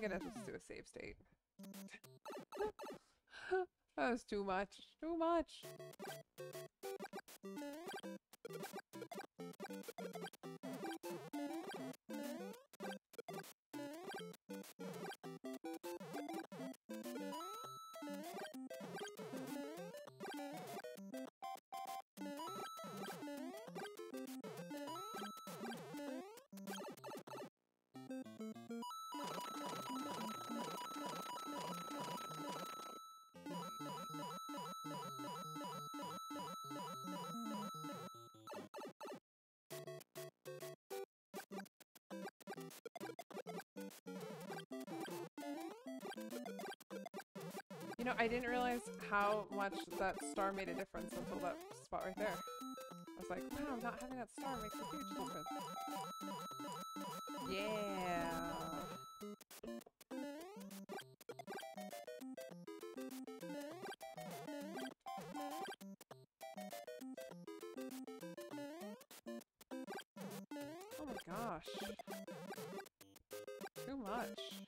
I'm gonna just do a save state. that was too much. Too much. You know, I didn't realize how much that star made a difference until that spot right there. I was like, wow, not having that star makes a huge difference. Yeah. Oh my gosh. Too much.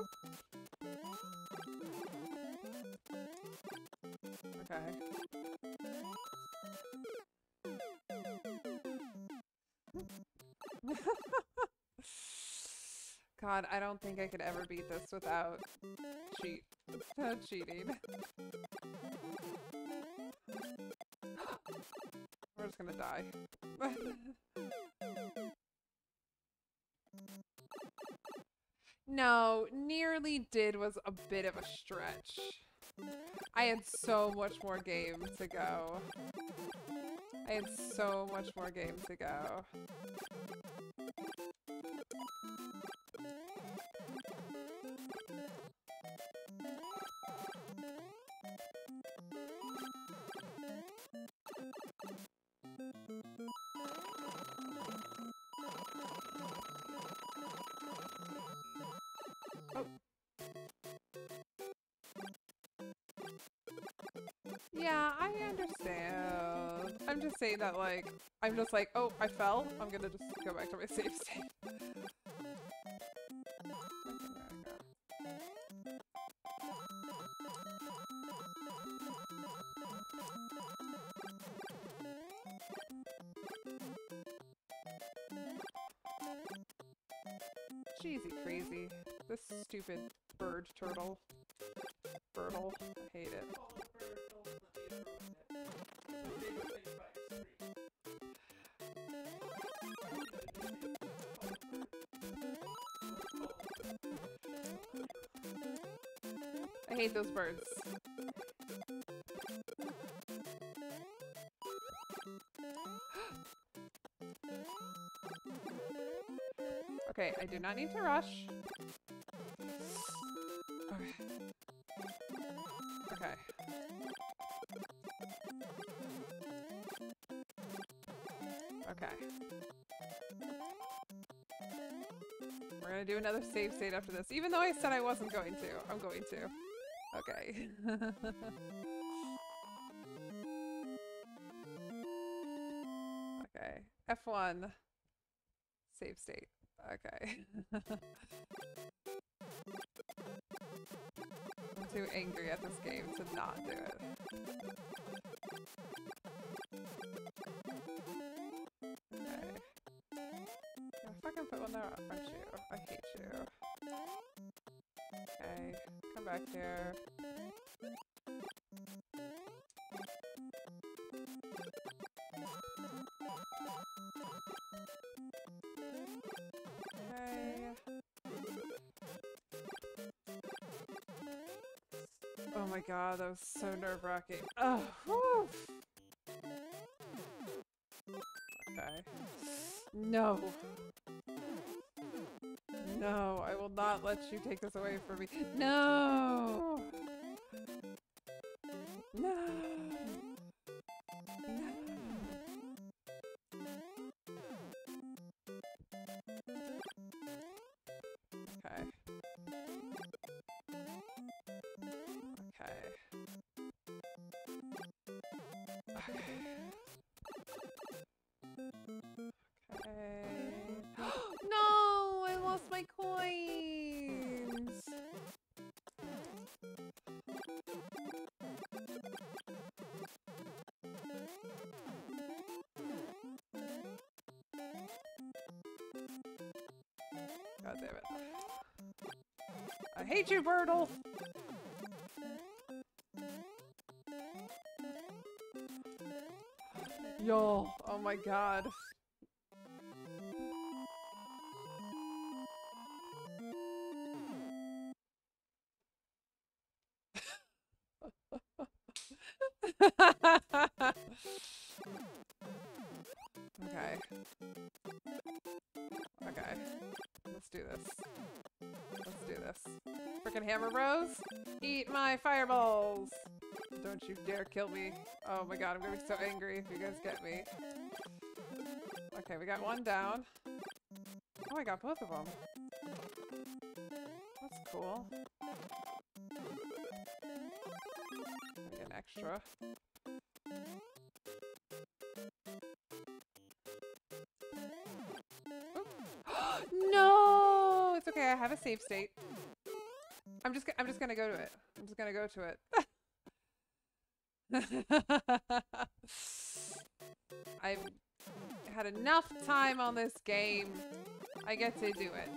Okay. God, I don't think I could ever beat this without cheat, without cheating. We're just gonna die. no, nearly did was a bit of a stretch. I had so much more game to go. I had so much more game to go. That, like, I'm just like, oh, I fell. I'm gonna just go back to my safe state. Not need to rush. Okay. Okay. Okay. We're gonna do another save state after this, even though I said I wasn't going to. I'm going to. Okay. okay. F1. Save state. Okay. I'm too angry at this game to not do it. Okay. Yeah, fucking put one there, aren't you? I hate you. Okay, come back here. Oh my god, that was so nerve wracking. Oh. Okay. No. No, I will not let you take this away from me. No! God damn it. I hate you, Birdle! Yo, oh my god. You dare kill me. Oh my god, I'm gonna be so angry if you guys get me. Okay, we got one down. Oh, I got both of them. That's cool. Get an extra. No! It's okay, I have a save state. I'm just, I'm just gonna go to it. I'm just gonna go to it. I've had enough time on this game. I get to do it.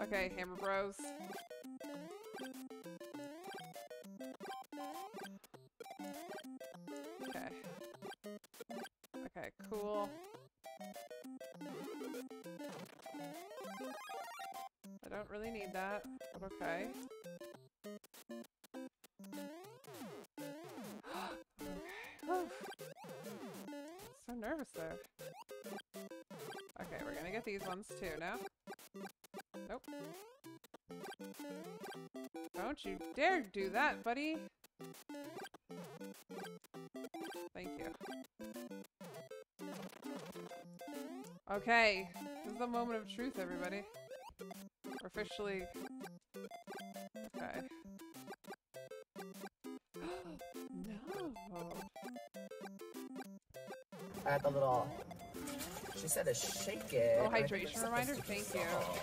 Okay, Hammer Bros. But okay. So nervous there. Okay, we're gonna get these ones too now. Nope. Don't you dare do that, buddy! Thank you. Okay, this is the moment of truth, everybody. We're officially... add a little. She said to shake it. Oh, hydration reminder. Thank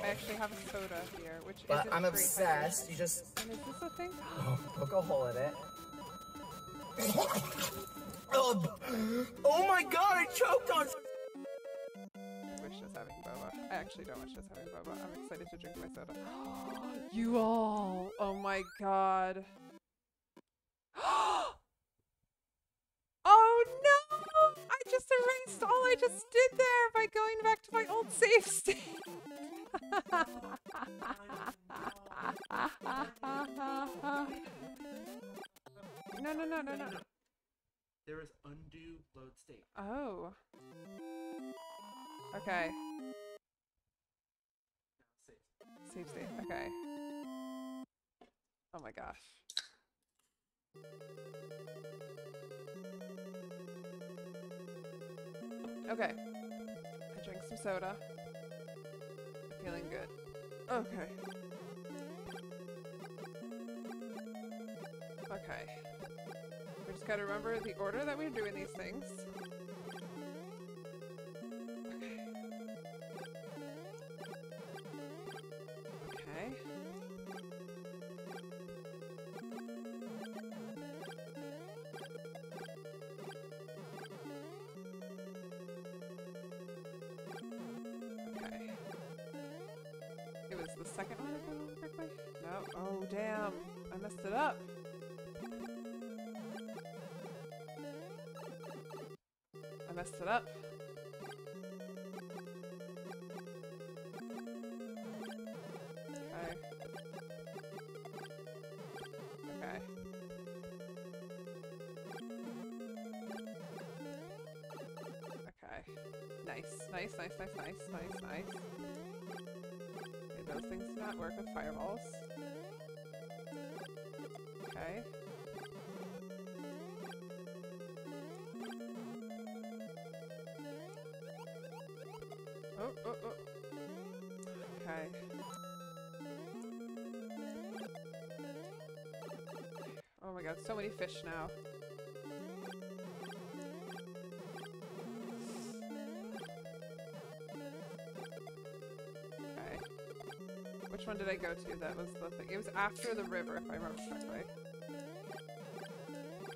I actually have a soda here, which but I'm obsessed. You just. And is this a thing? Poke a hole in it. Oh, oh my god! I choked on. I wish having boba. I actually don't wish I having boba. I'm excited to drink my soda. you all! Oh my god. No, no, no, no, no. There is undo load state. Oh. Okay. Save. Save state. Okay. Oh my gosh. Okay. I drank some soda. Feeling good. Okay. Okay. Just gotta remember the order that we're doing these things. Nice, nice, nice, nice, nice, nice, nice. Okay, those things do not work with fireballs. Okay. Oh, oh, oh. Okay. Oh my god, so many fish now. One did I go to that was the thing? It was after the river, if I remember correctly.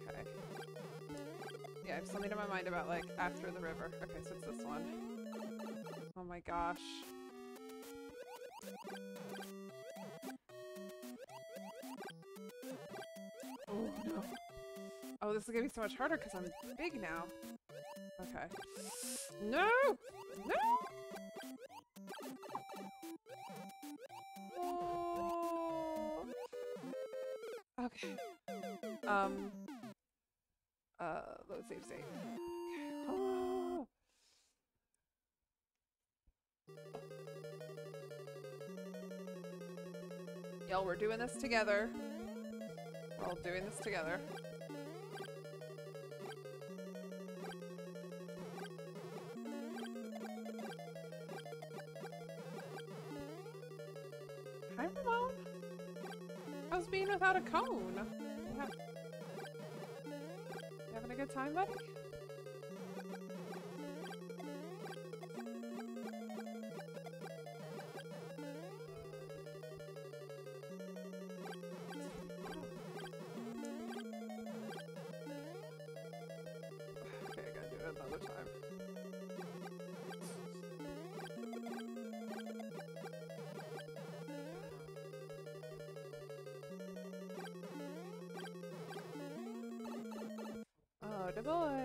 Okay. Yeah, I have something in my mind about, like, after the river. Okay, so it's this one. Oh my gosh. Oh no. Oh, this is gonna be so much harder because I'm big now. Okay. No! No! Okay. Um. Uh, load save save. Y'all, we're doing this together. We're all doing this together. Cone? Ha- having a good time, buddy? Nice.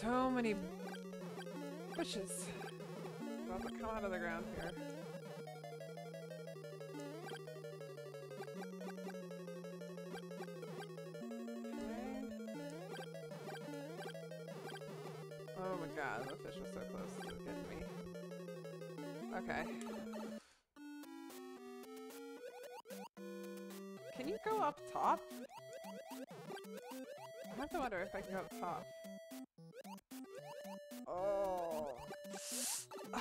So many bushes about to come out of the ground here. God, the fish was so close to getting me. Okay. Can you go up top? I have to wonder if I can go up top. Oh.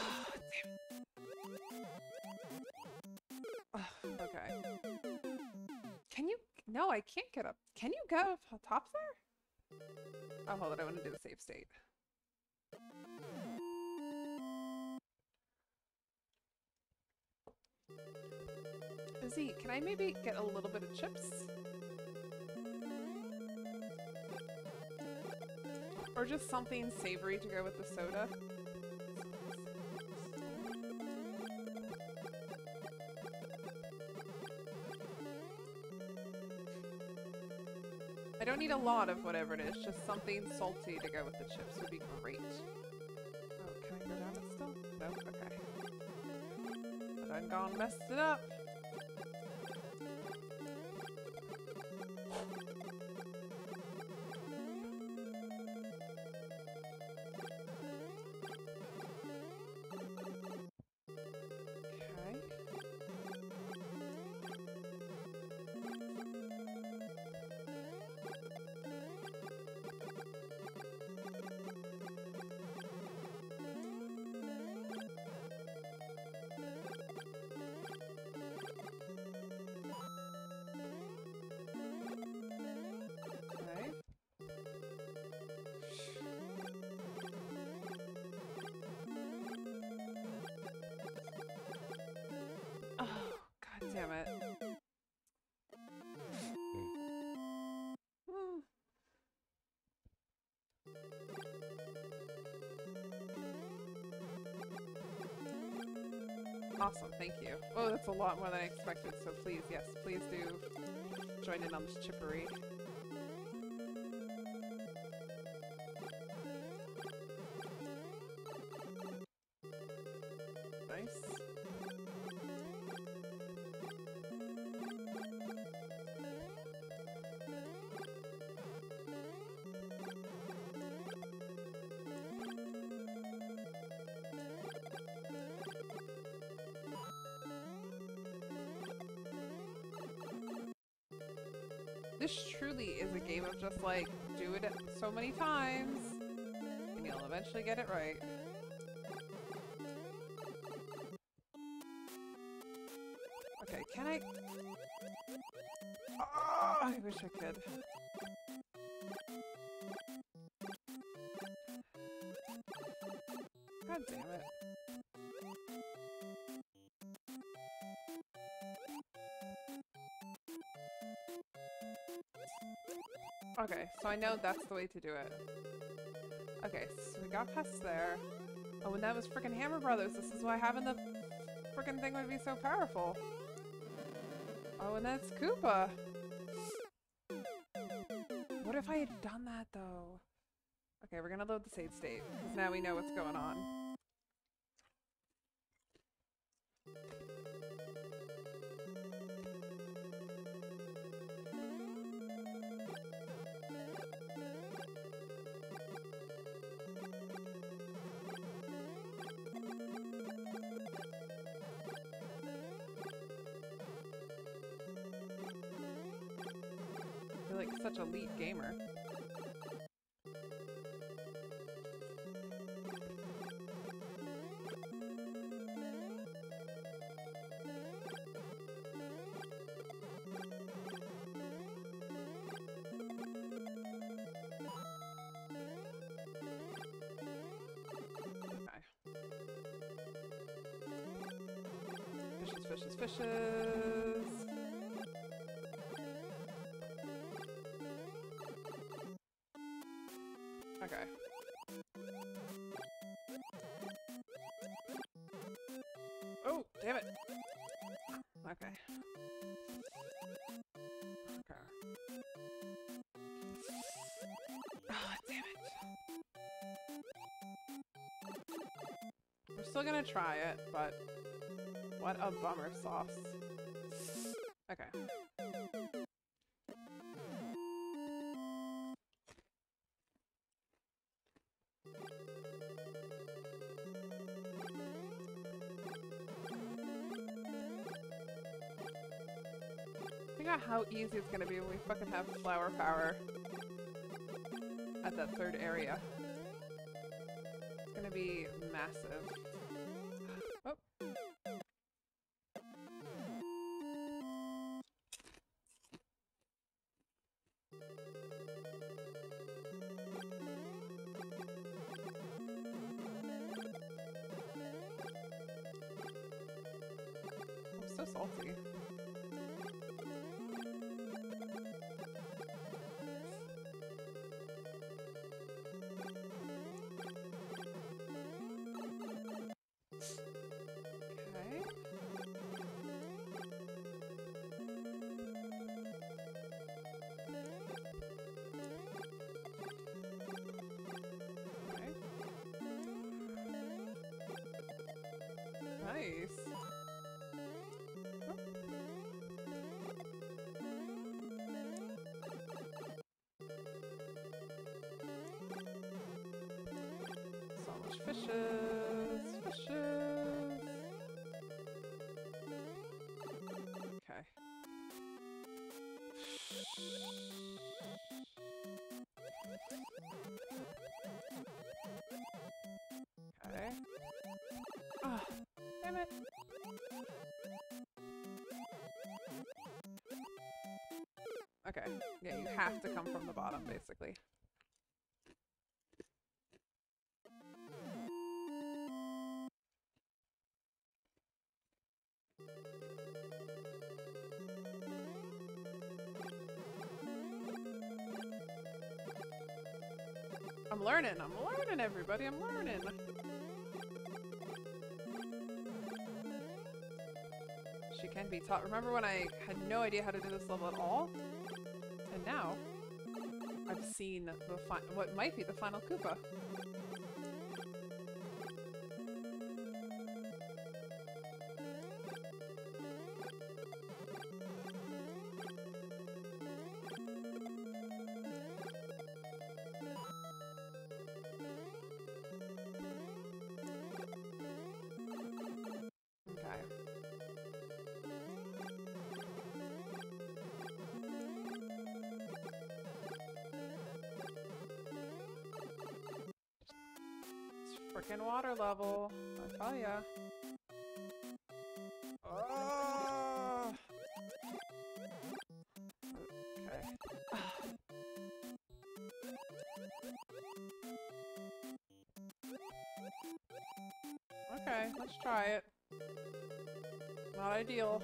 Okay. Can you? No, I can't get up. Can you go up top there? Oh, hold on. I want to do a save state. Izzy, can I maybe get a little bit of chips? Or just something savory to go with the soda? I don't need a lot of whatever it is, just something salty to go with the chips would be great. Oh, can I go down it still? No? Okay. But I'm gone messed it up. Awesome, thank you. Oh, that's a lot more than I expected, so please, yes, please do join in on this chippery. Get it right. Okay, can I? Oh, I wish I could. God damn it. Okay, so I know that's the way to do it. Okay, so we got past there. Oh, and that was freaking Hammer Brothers. This is why having the freaking thing would be so powerful. Oh, and that's Koopa. What if I had done that though? Okay, we're gonna load the save state because now we know what's going on. We're still gonna try it, but what a bummer sauce. Okay. Think about how easy it's gonna be when we fucking have flower power at that third area. It's gonna be massive. Fishes, fishes. Okay. Okay. Ah, damn it. Okay. Yeah, you have to come from the bottom, basically. Everybody. I'm learning. She can be taught. Remember when I had no idea how to do this level at all? And now, I've seen the what might be the final Koopa. Ideal.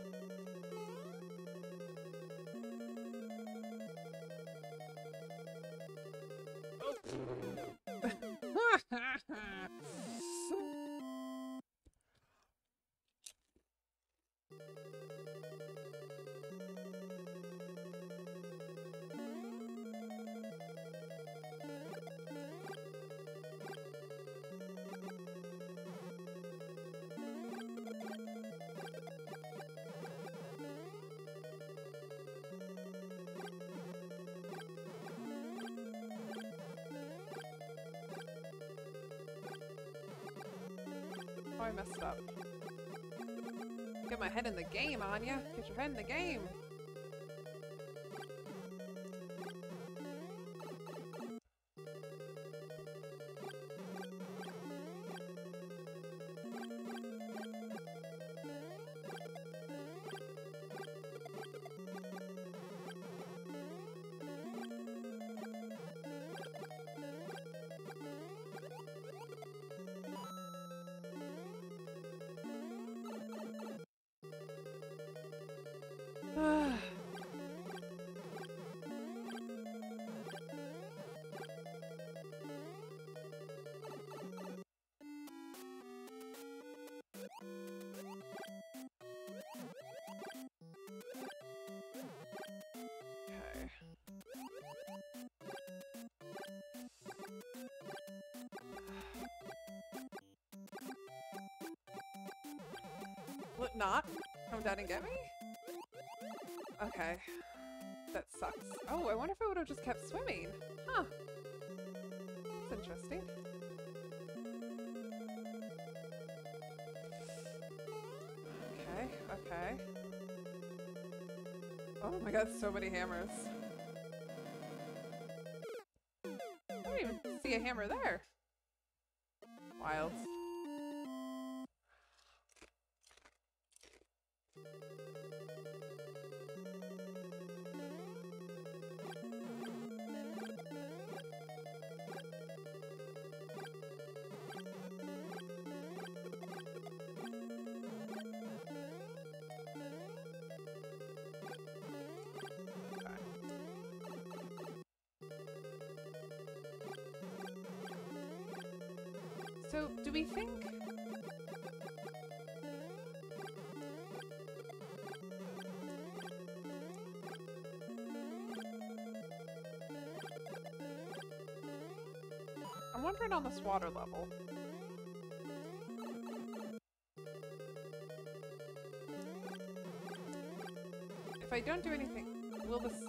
I messed up. Get my head in the game, Anja. Get your head in the game. Not come down and get me? Okay. That sucks. Oh, I wonder if I would have just kept swimming. Huh. That's interesting. Okay, okay. Oh my god, so many hammers. I don't even see a hammer there. Wondering on this water level. If I don't do anything, will this...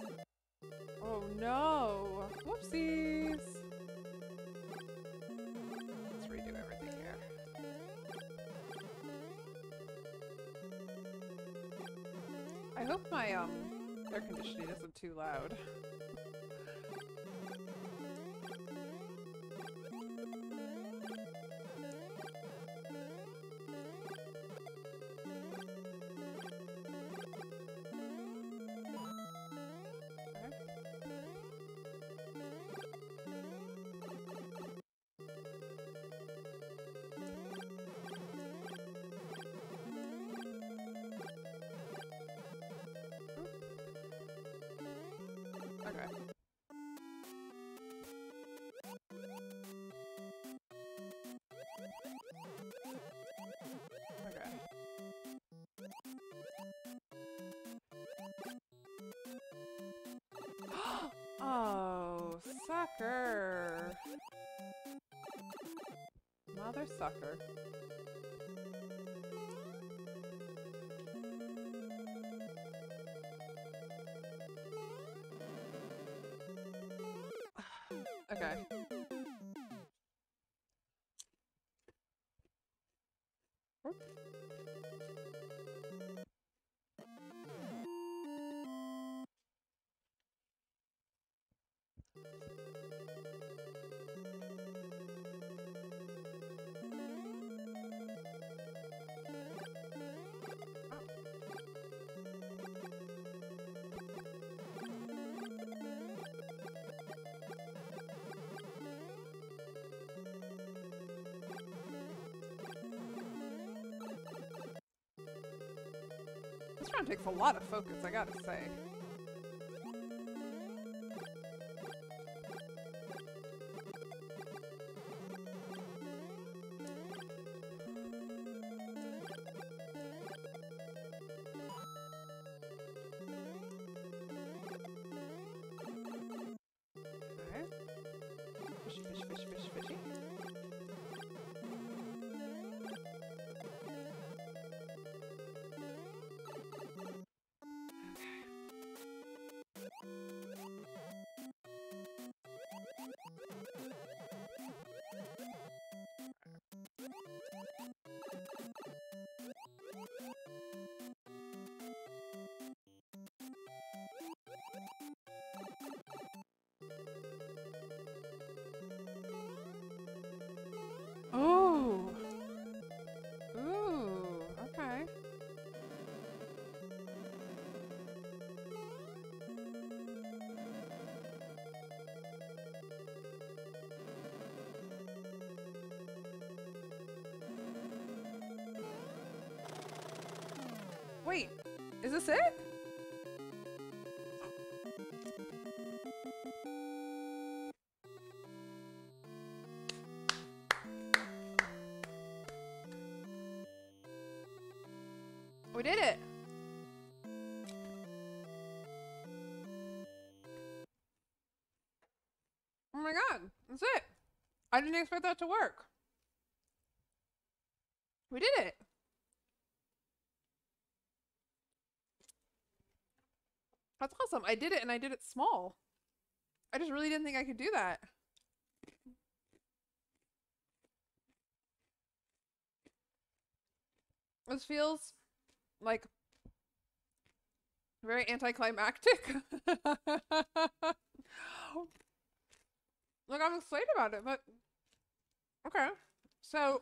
sucker. Mother sucker. Okay. Oop. Round takes a lot of focus, I gotta say. Is this it? We did it! Oh my god, that's it! I didn't expect that to work. We did it! That's awesome. I did it and I did it small. I just really didn't think I could do that. This feels like very anticlimactic. like I'm excited about it, but okay. So,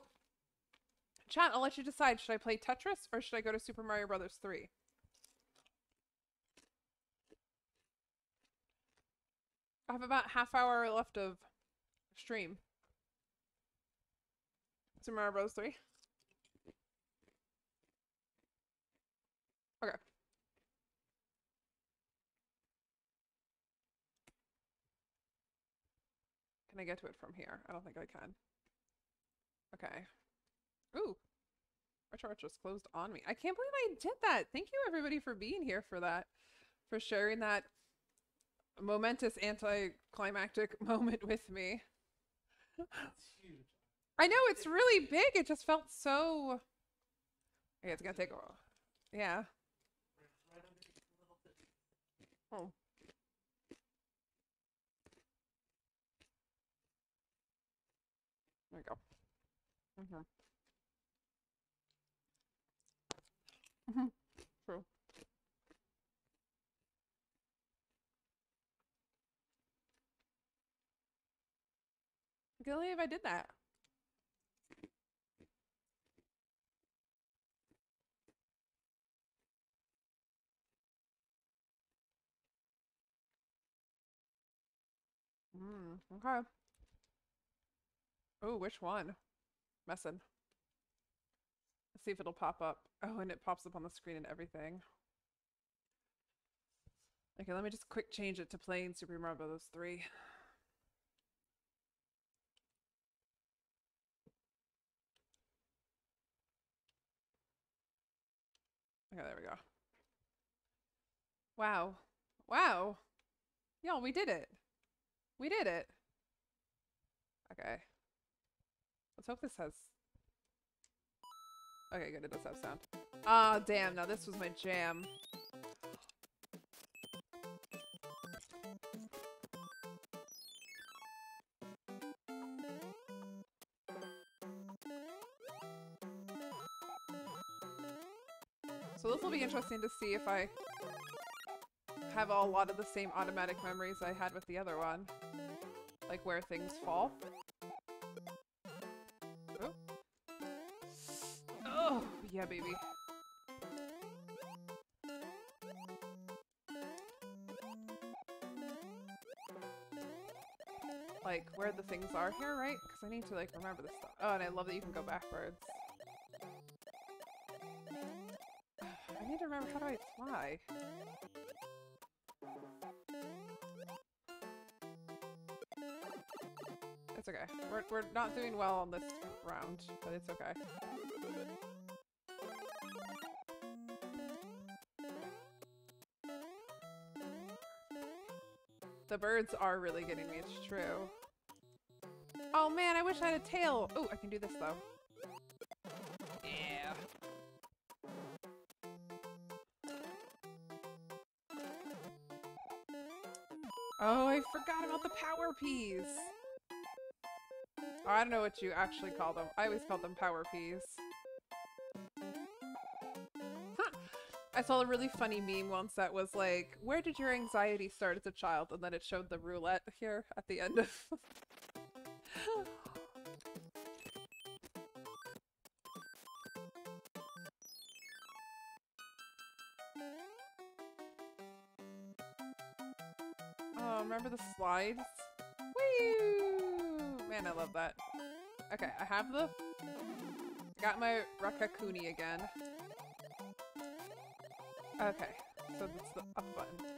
chat, I'll let you decide. Should I play Tetris or should I go to Super Mario Brothers 3? I have about half hour left of stream. Super Mario Bros. 3. Okay. Can I get to it from here? I don't think I can. Okay. Ooh. Retro just closed on me. I can't believe I did that. Thank you everybody for being here for that. For sharing that momentous anticlimactic moment with me. I know it's really big. It just felt so. Okay, it's gonna take a while. Yeah. Right, right underneath the little bit. Oh. There we go. Mm-hmm. Mm-hmm. I can't believe I did that. Mm, okay. Oh, which one? Messin. Let's see if it'll pop up. Oh, and it pops up on the screen and everything. Okay, let me just quick change it to playing Super Mario Bros. 3. Okay, there we go. Wow. Wow. Y'all, we did it. We did it. Okay. Let's hope this has. Okay, good. It does have sound. Ah, damn. Now this was my jam. So this will be interesting to see if I have a lot of the same automatic memories I had with the other one. Like where things fall. Oh. Oh, yeah, baby. Like where the things are here, right? Because I need to like remember this stuff. Oh, and I love that you can go backwards. How do I fly? It's okay. We're, we're not doing well on this round, but it's okay. The birds are really getting me, it's true. Oh man, I wish I had a tail! Oh, I can do this though. Power peas! Oh, I don't know what you actually call them. I always called them power peas. I saw a really funny meme once that was like, where did your anxiety start as a child? And then it showed the roulette here at the end of... oh, remember the slides? Man, I love that. Okay, I have the... I got my raccoony again. Okay, so that's the up button.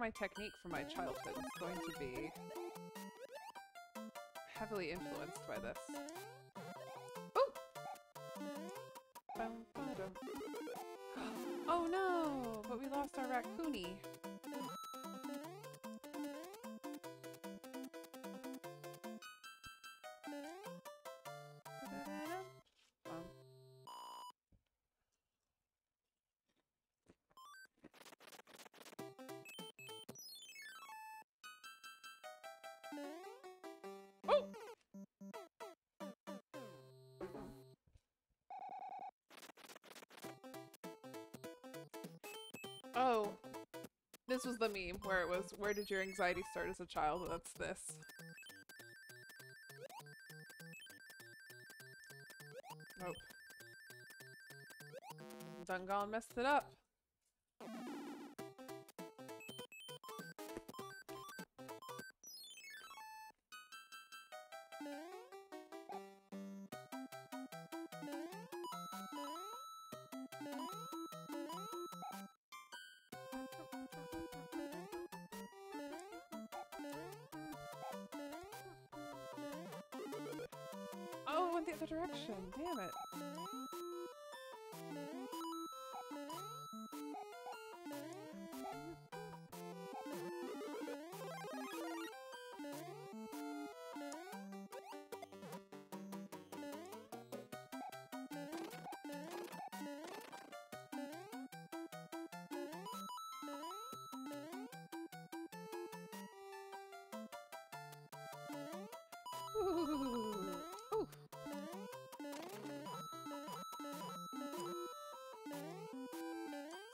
My technique from my childhood is going to be heavily influenced by this. Oh! Oh no! But we lost our raccoony. Oh. This was the meme where it was, where did your anxiety start as a child? That's this. Nope. done gone messed it up.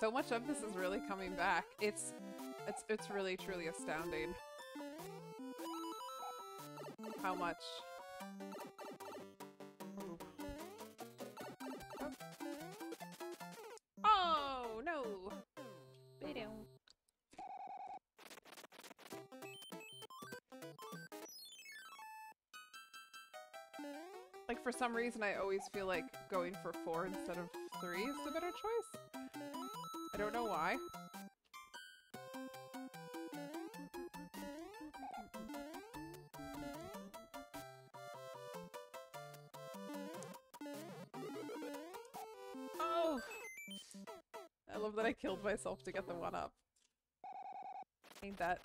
So much of this is really coming back. It's it's it's really truly astounding. How much. Oh no. Like for some reason I always feel like going for four instead of three is the better choice. I don't know why. Oh! I love that I killed myself to get the one up. Ain't that?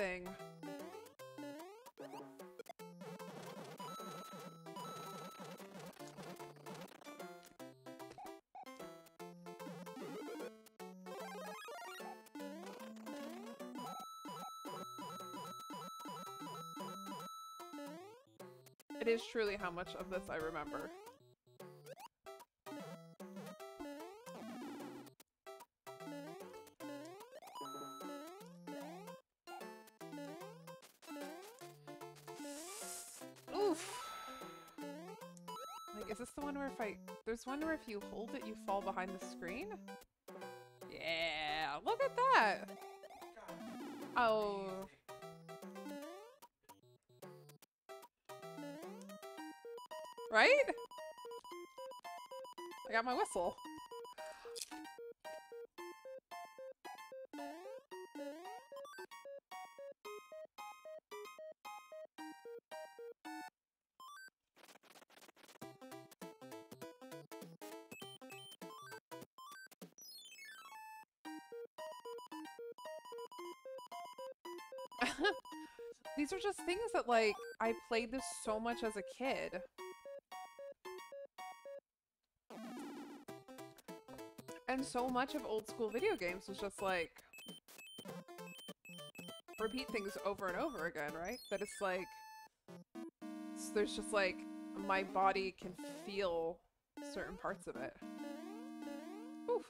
Thing. It is truly how much of this I remember. One where if you hold it, you fall behind the screen? Yeah, look at that! Oh. Are just things that like I played this so much as a kid. And so much of old school video games was just like repeat things over and over again, right? That it's like s- there's just like my body can feel certain parts of it. Oof.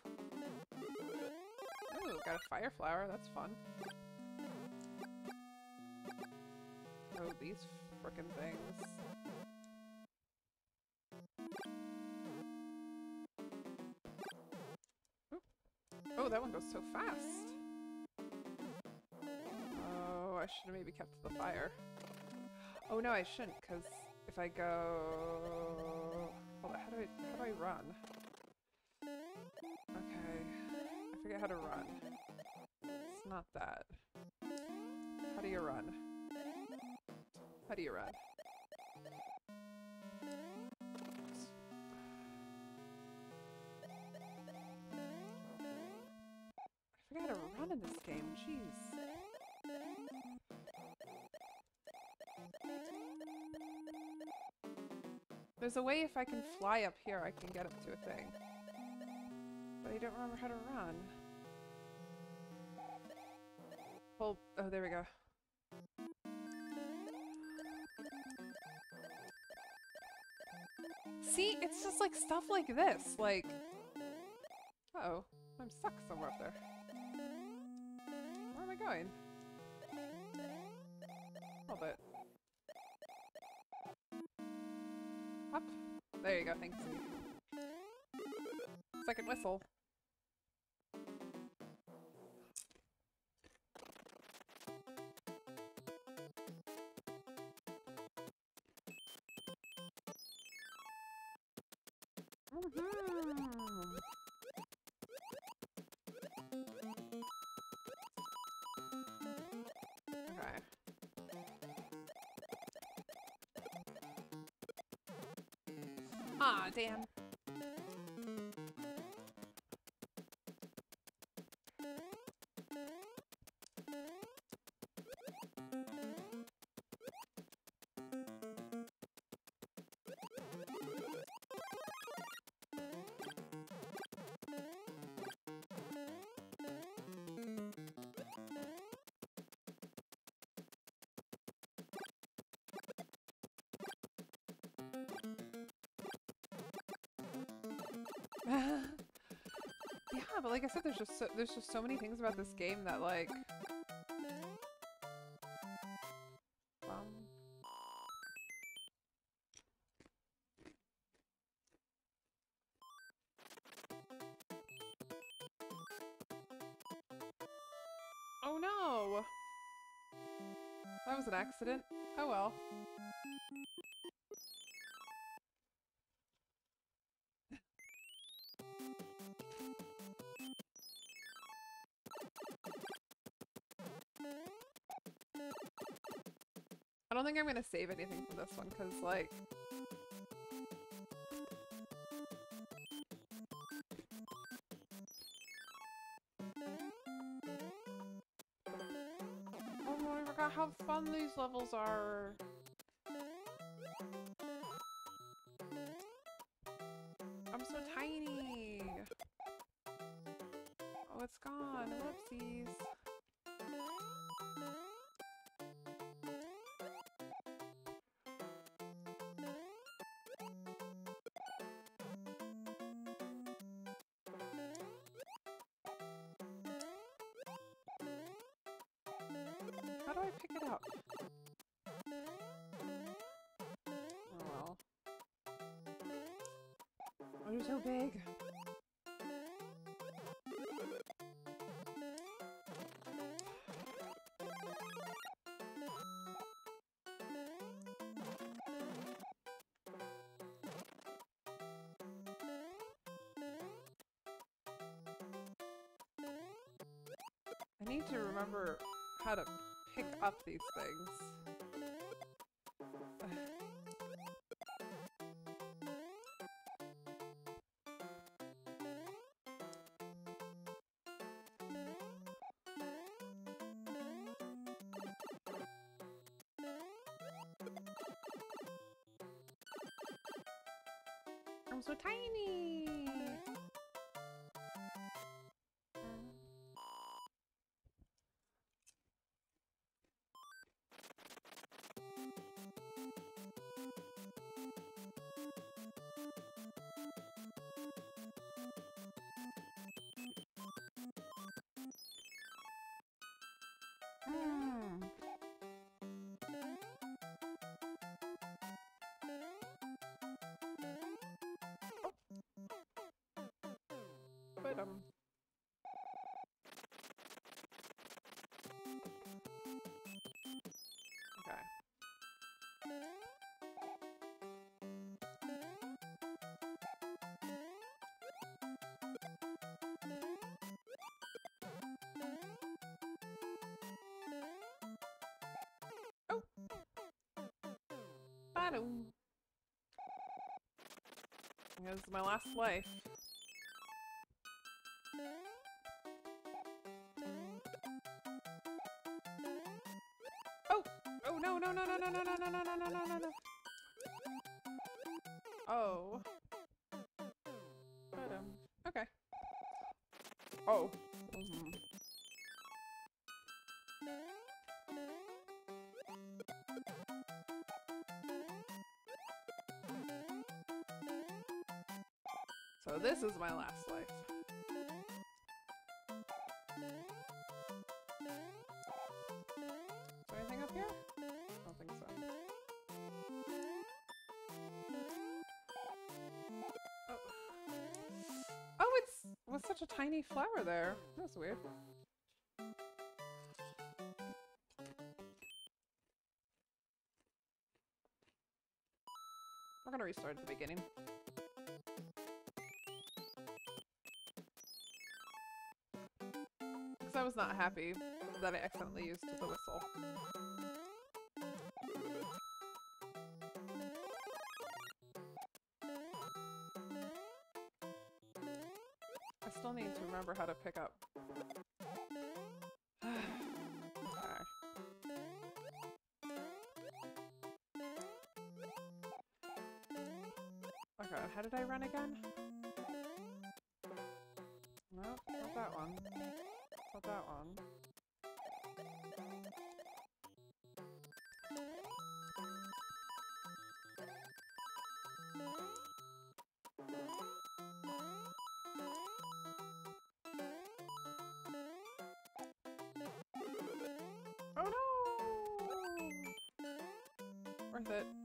Ooh, got a fire flower, that's fun. Oh, these frickin' things. Oh, that one goes so fast. Oh, I should have maybe kept the fire. Oh no, I shouldn't, because if I go... Hold on, how do I, how do I run? Okay, I forget how to run. It's not that. How do you run? How do you run? I forgot how to run in this game, jeez. There's a way if I can fly up here, I can get up to a thing. But I don't remember how to run. Hold. Oh, there we go. It's just like stuff like this, like... Uh oh I'm stuck somewhere up there. Where am I going? A little bit. Up. There you go, thanks. Second whistle. Aw, oh, damn. thank you but like I said, there's just so, there's just so many things about this game that like. Oh no! That was an accident. Oh well. Think I'm gonna save anything from this one because, like, oh, I forgot how fun these levels are. You're so big. I need to remember how to pick up these things. I'm so tiny! Bottom. That was my last life. My last life. Is there anything up here? I don't think so. Oh, oh it's such a tiny flower there. That's weird. We're gonna restart at the beginning. Happy that I accidentally used the whistle. I still need to remember how to pick up. Worth it.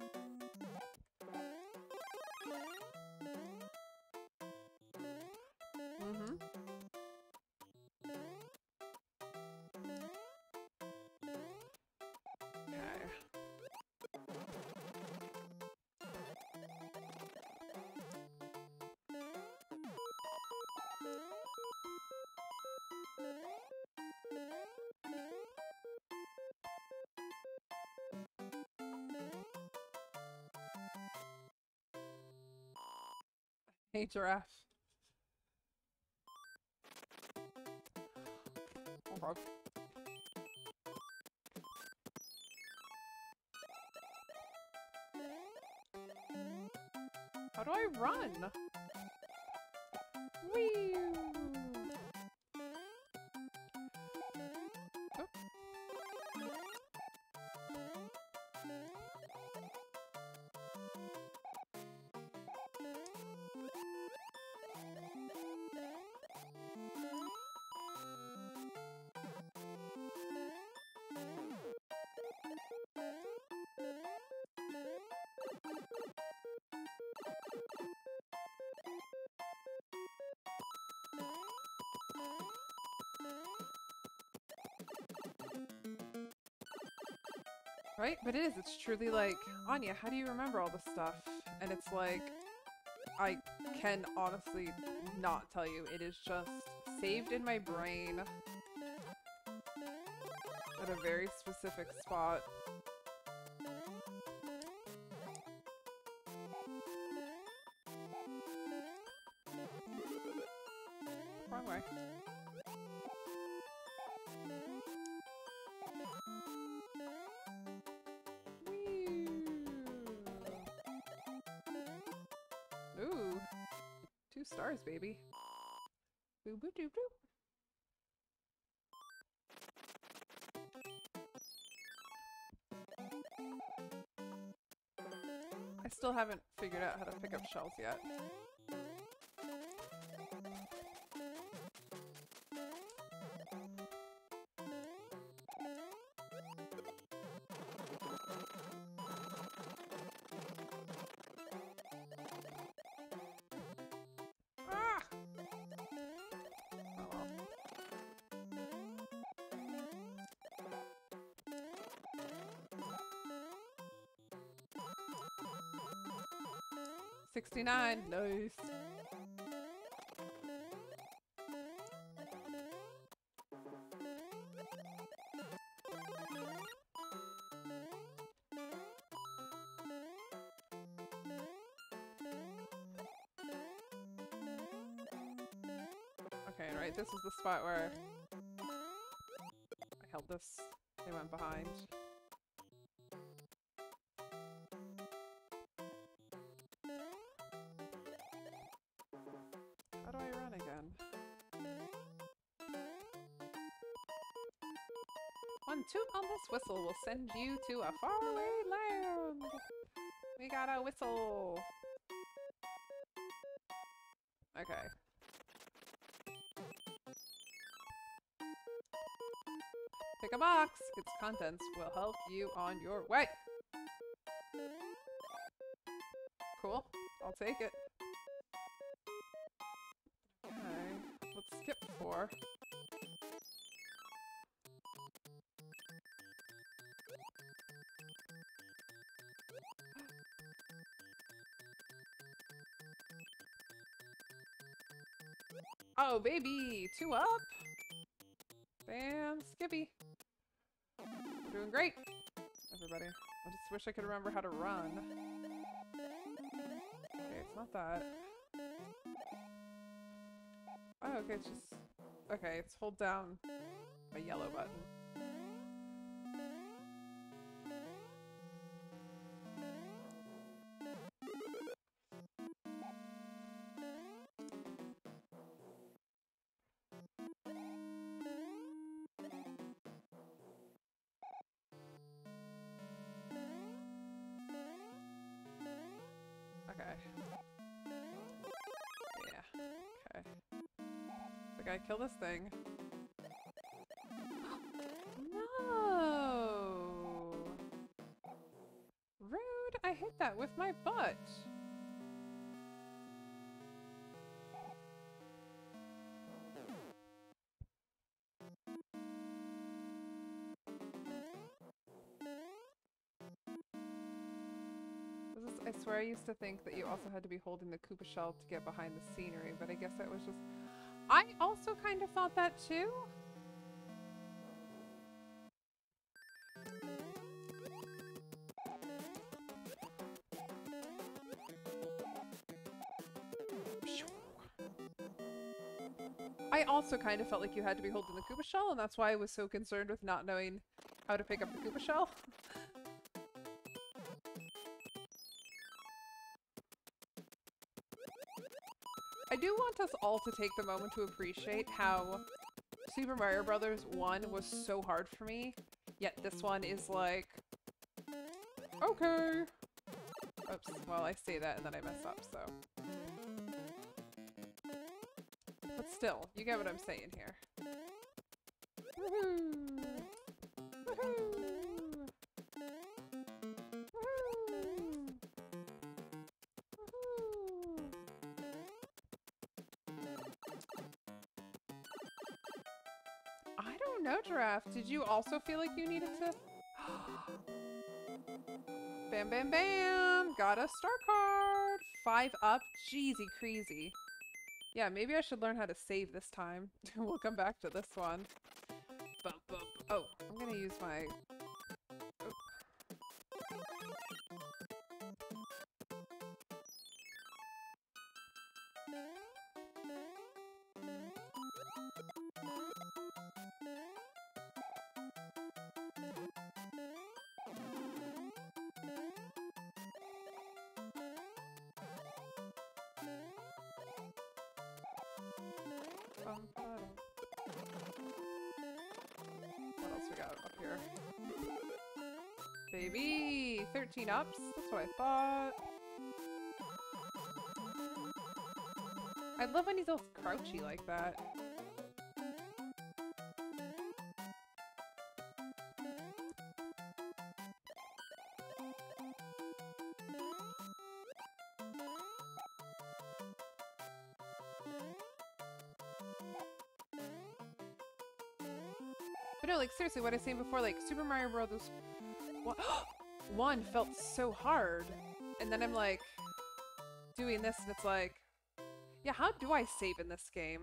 Hey, giraffe. Right? But it is. It's truly like, Anja, how do you remember all this stuff? And it's like, I can honestly not tell you. It is just saved in my brain at a very specific spot. Wrong way. Ooh, two stars, baby. Boo boo doo doo. I still haven't figured out how to pick up shells yet. 29. Nice. Okay, right, this is the spot where I held this. They went behind. This whistle will send you to a faraway land. We got a whistle. Okay. Pick a box. Its contents will help you on your way. Cool. I'll take it. Baby! Two up! Bam! Skippy! Doing great! Everybody. I just wish I could remember how to run. Okay, it's not that. Oh, okay, it's just... Okay, it's hold down a yellow button. Kill this thing. no! Rude! I hit that with my butt! I swear I used to think that you also had to be holding the Koopa shell to get behind the scenery, but I guess that was just... I also kind of thought that too. I also kind of felt like you had to be holding the Koopa shell, and that's why I was so concerned with not knowing how to pick up the Koopa shell. want us all to take the moment to appreciate how Super Mario Brothers 1 was so hard for me, yet this one is like, okay. Oops, well I say that and then I mess up, so. But still, you get what I'm saying here. Woohoo! I don't know, Giraffe. Did you also feel like you needed to? bam, bam, bam! Got a star card! Five up. Jeezy crazy. Yeah, maybe I should learn how to save this time. we'll come back to this one. Bump, bump. Oh, I'm gonna use my... Baby! 13 ups? That's what I thought. I love when he's all crouchy like that. But no, like seriously, what I was saying before, like Super Mario Brothers one, oh, one felt so hard, and then I'm like doing this, and it's like, yeah, how do I save in this game?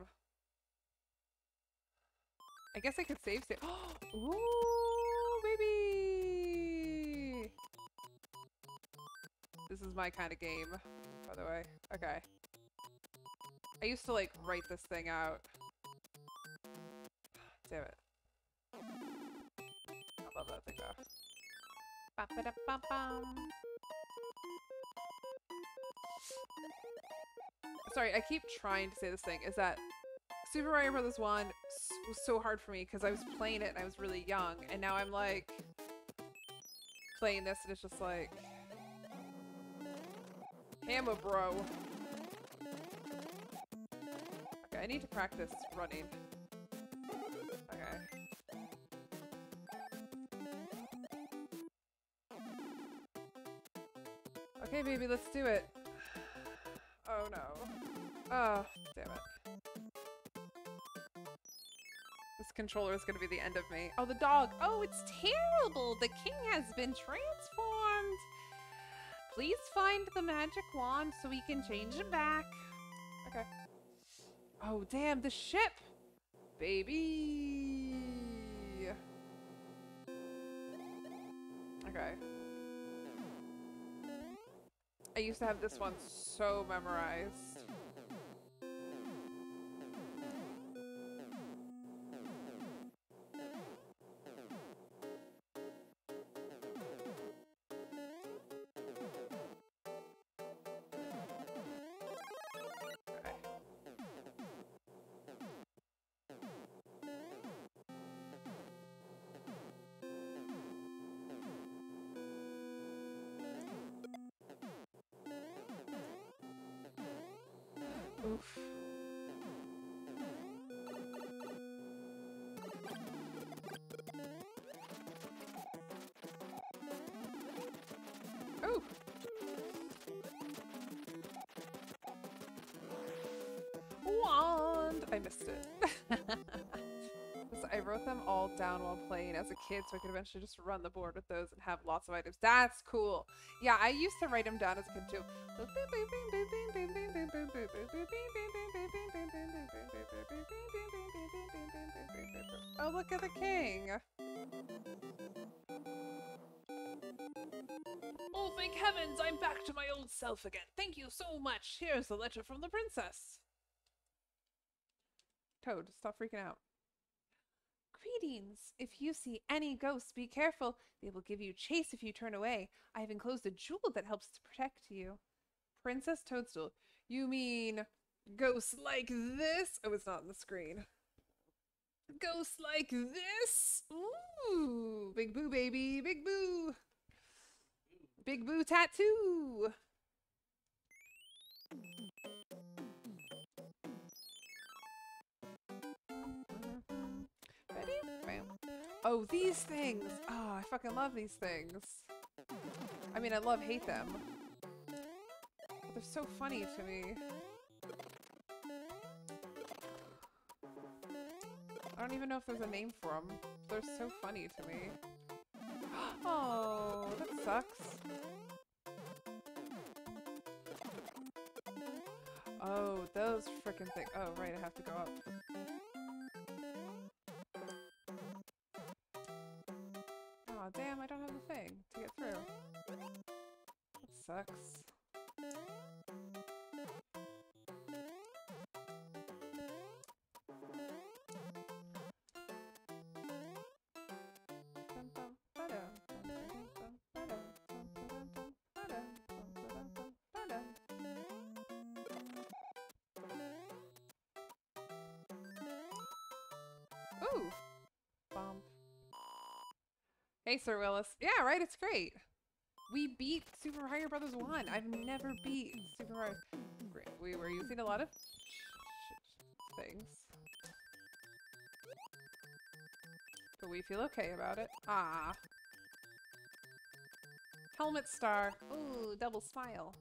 I guess I could save save. Ooh, baby! This is my kind of game, by the way. Okay. I used to like write this thing out. Damn it. Sorry, I keep trying to say this thing. Is that Super Mario Brothers 1 s- was so hard for me because I was playing it and I was really young, and now I'm like playing this and it's just like Hammer bro. Okay, I need to practice running. Let's do it. Oh no. Oh, damn it. This controller is gonna be the end of me. Oh, the dog. Oh, it's terrible. The king has been transformed. Please find the magic wand so we can change him back. Okay. Oh, damn, the ship. Baby. To have this one so memorized. Wrote them all down while playing as a kid so I could eventually just run the board with those and have lots of items. That's cool. Yeah, I used to write them down as a kid too. Oh, look at the king. Oh, thank heavens, I'm back to my old self again. Thank you so much. Here's the letter from the princess. Toad, stop freaking out. Greetings. If you see any ghosts, be careful. They will give you chase if you turn away. I have enclosed a jewel that helps to protect you. Princess Toadstool. You mean ghosts like this? Oh, it's not on the screen. Ghosts like this? Ooh, big boo, baby, big boo. Big boo tattoo. Oh, these things! Oh, I fucking love these things. I mean, I love hate them. But they're so funny to me. I don't even know if there's a name for them. They're so funny to me. Oh, that sucks. Oh, those freaking things. Oh, right, I have to go up. Ba-dum. Ooh! Bomb. Hey, Sir Willis. Yeah, right, it's great. We beat Super Mario Brothers 1. I've never beat Super Mario. Great. We were using a lot of things. But we feel okay about it. Ah. Helmet star. Ooh, double smile.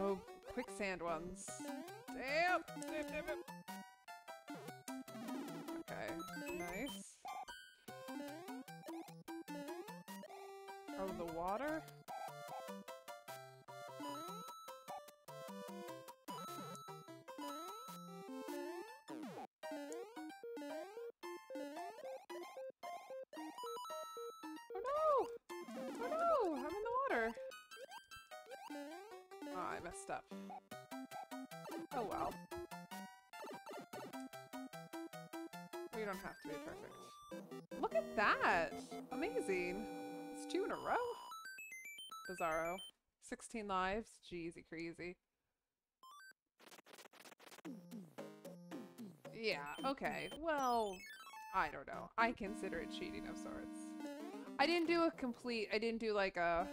Oh, quicksand ones. Damn! Damn, damn, damn. Oh, no! Oh no! I'm in the water! Oh, I messed up. Oh well. We don't have to be perfect. Look at that! Amazing! It's two in a row? Bizarro. 16 lives? Jeezy crazy. Yeah, okay. Well, I don't know. I consider it cheating of sorts. I didn't do a complete, I didn't do like a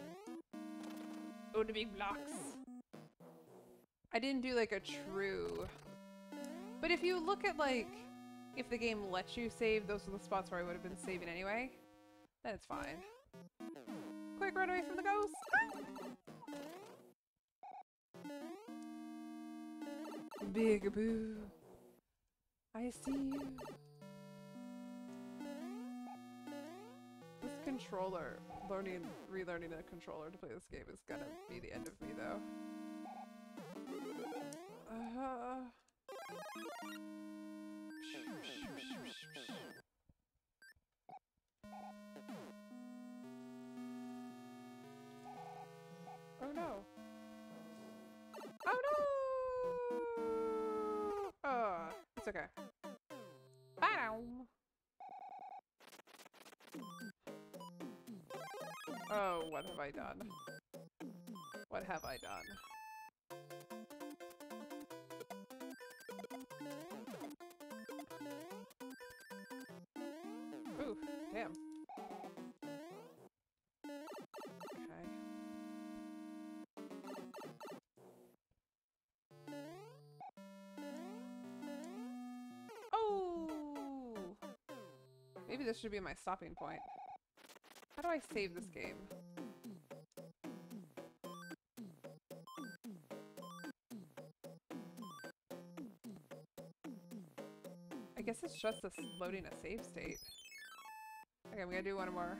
Oh, the big blocks. I didn't do like a true. But if you look at like if the game lets you save, those are the spots where I would have been saving anyway. Then it's fine. Quick, run away from the ghost! Big boo. I see you. This controller, learning, relearning a controller to play this game is gonna be the end of me though. Uh, oh no. Oh no! Oh, it's okay. Ba-dum. Oh, what have I done? What have I done? Maybe this should be my stopping point. How do I save this game? I guess it's just a s- loading a save state. Okay, I'm gonna do one more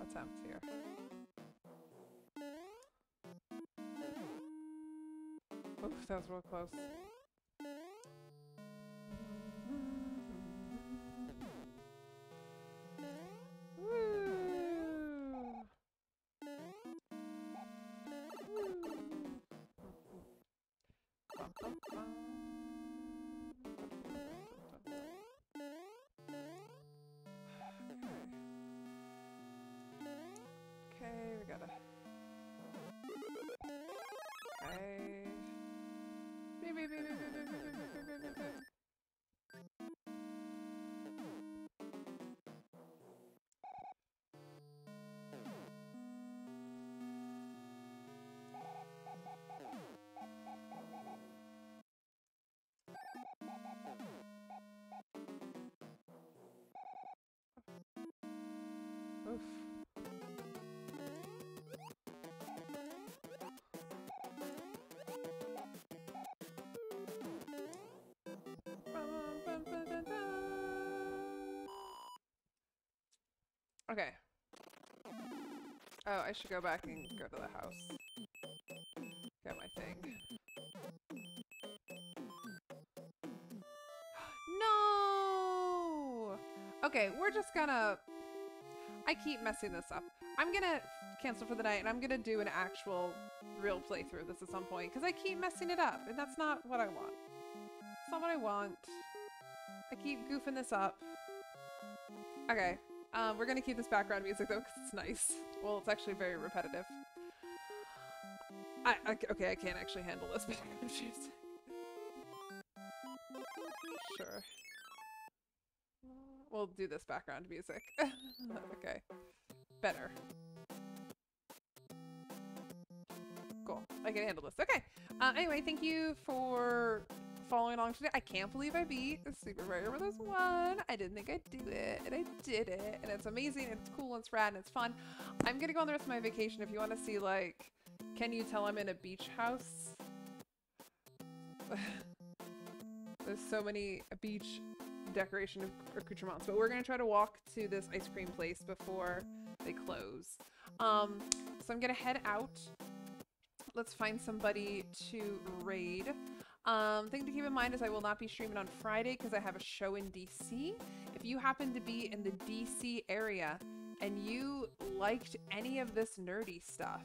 attempt here. Oof, that was real close. Okay. Oh, I should go back and go to the house. Get my thing. no! Okay, we're just gonna... I keep messing this up. I'm gonna cancel for the night and I'm gonna do an actual real playthrough of this at some point because I keep messing it up and that's not what I want. It's not what I want. I keep goofing this up. Okay, um, we're gonna keep this background music though because it's nice. Well, it's actually very repetitive. I, I okay, I can't actually handle this background music. Sure. We'll do this background music. okay. Better. Cool. I can handle this. Okay. Uh, anyway, thank you for following along today. I can't believe I beat the Super Mario Bros. 1. I didn't think I'd do it, and I did it. And it's amazing, it's cool, and it's rad, and it's fun. I'm gonna go on the rest of my vacation. If you want to see, like, can you tell I'm in a beach house? There's so many beach decoration accoutrements, but we're gonna try to walk to this ice cream place before they close. Um, so I'm gonna head out. Let's find somebody to raid. Um, thing to keep in mind is I will not be streaming on Friday because I have a show in DC. If you happen to be in the DC area and you liked any of this nerdy stuff,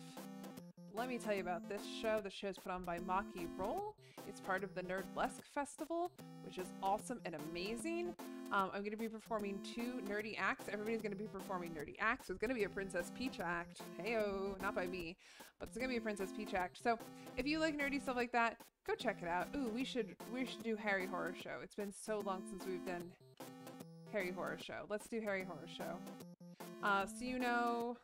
let me tell you about this show. The show is put on by Maki Roll. It's part of the Nerdlesque Festival, which is awesome and amazing. Um, I'm going to be performing two nerdy acts. Everybody's going to be performing nerdy acts. So it's going to be a Princess Peach act. Heyo, not by me, but it's going to be a Princess Peach act. So if you like nerdy stuff like that, go check it out. Ooh, we should we should do Harry Horror Show. It's been so long since we've done Harry Horror Show. Let's do Harry Horror Show. Uh, so you know,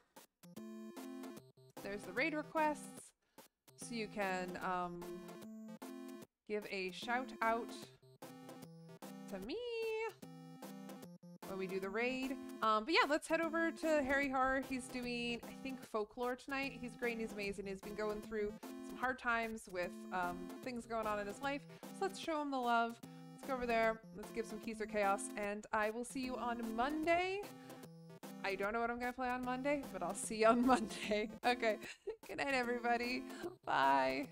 there's the raid requests. so you can um, give a shout out to me when we do the raid. Um, but yeah, let's head over to Harry Horror. He's doing, I think, folklore tonight. He's great and he's amazing. He's been going through some hard times with um, things going on in his life. So let's show him the love. Let's go over there. Let's give some keys or chaos. And I will see you on Monday. I don't know what I'm going to play on Monday, but I'll see you on Monday. Okay. Good night, everybody. Bye.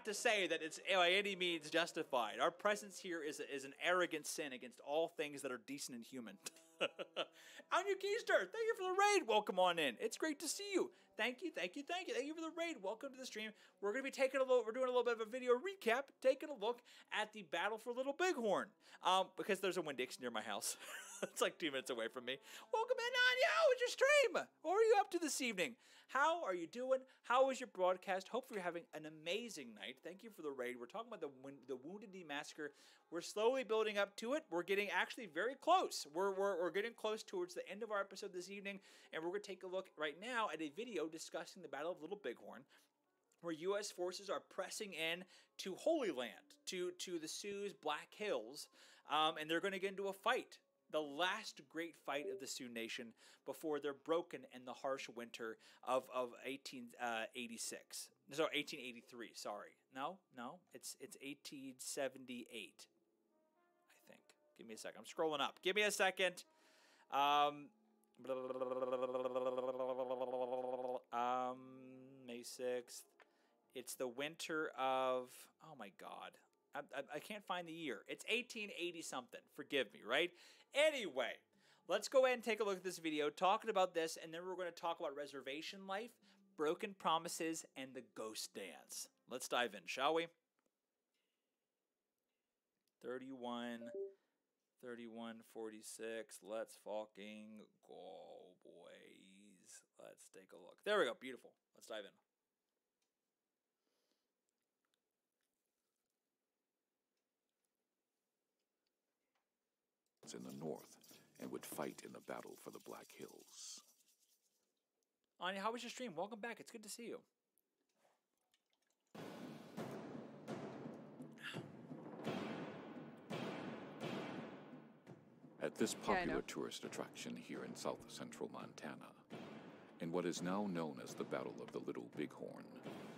Not to say that it's by any means justified. Our presence here is, is an arrogant sin against all things that are decent and human. Anja Keister, thank you for the raid. Welcome on in. It's great to see you. Thank you, thank you, thank you, thank you for the raid. Welcome to the stream. We're gonna be taking a little, we're doing a little bit of a video recap, taking a look at the battle for Little Bighorn. Um, because there's a Winn-Dixie near my house. it's like two minutes away from me. Welcome in, Anya. How was your stream? What are you up to this evening? How are you doing? How was your broadcast? Hopefully, you're having an amazing night. Thank you for the raid. We're talking about the the Wounded Knee Massacre. We're slowly building up to it. We're getting actually very close. We're, we're, we're getting close towards the end of our episode this evening, and we're going to take a look right now at a video discussing the Battle of Little Bighorn where U.S. forces are pressing in to Holy Land, to to the Sioux Black Hills, um, and they're going to get into a fight, the last great fight of the Sioux Nation before they're broken in the harsh winter of of 1886. So 1883. Sorry, no, no, it's it's 1878. I think. Give me a second. I'm scrolling up. Give me a second. Um, um, May 6th. It's the winter of. Oh my God. I, I, can't find the year. It's 1880 something. Forgive me, right? Anyway, let's go ahead and take a look at this video talking about this, and then we're going to talk about reservation life, broken promises, and the ghost dance. Let's dive in, shall we? 31, 31, 46. Let's fucking go, boys. Let's take a look. There we go. Beautiful. Let's dive in. In the north and would fight in the battle for the Black Hills. Anja, how was your stream? Welcome back. It's good to see you. At this Yeah, I know. popular tourist attraction here in south central Montana, in what is now known as the Battle of the Little Bighorn,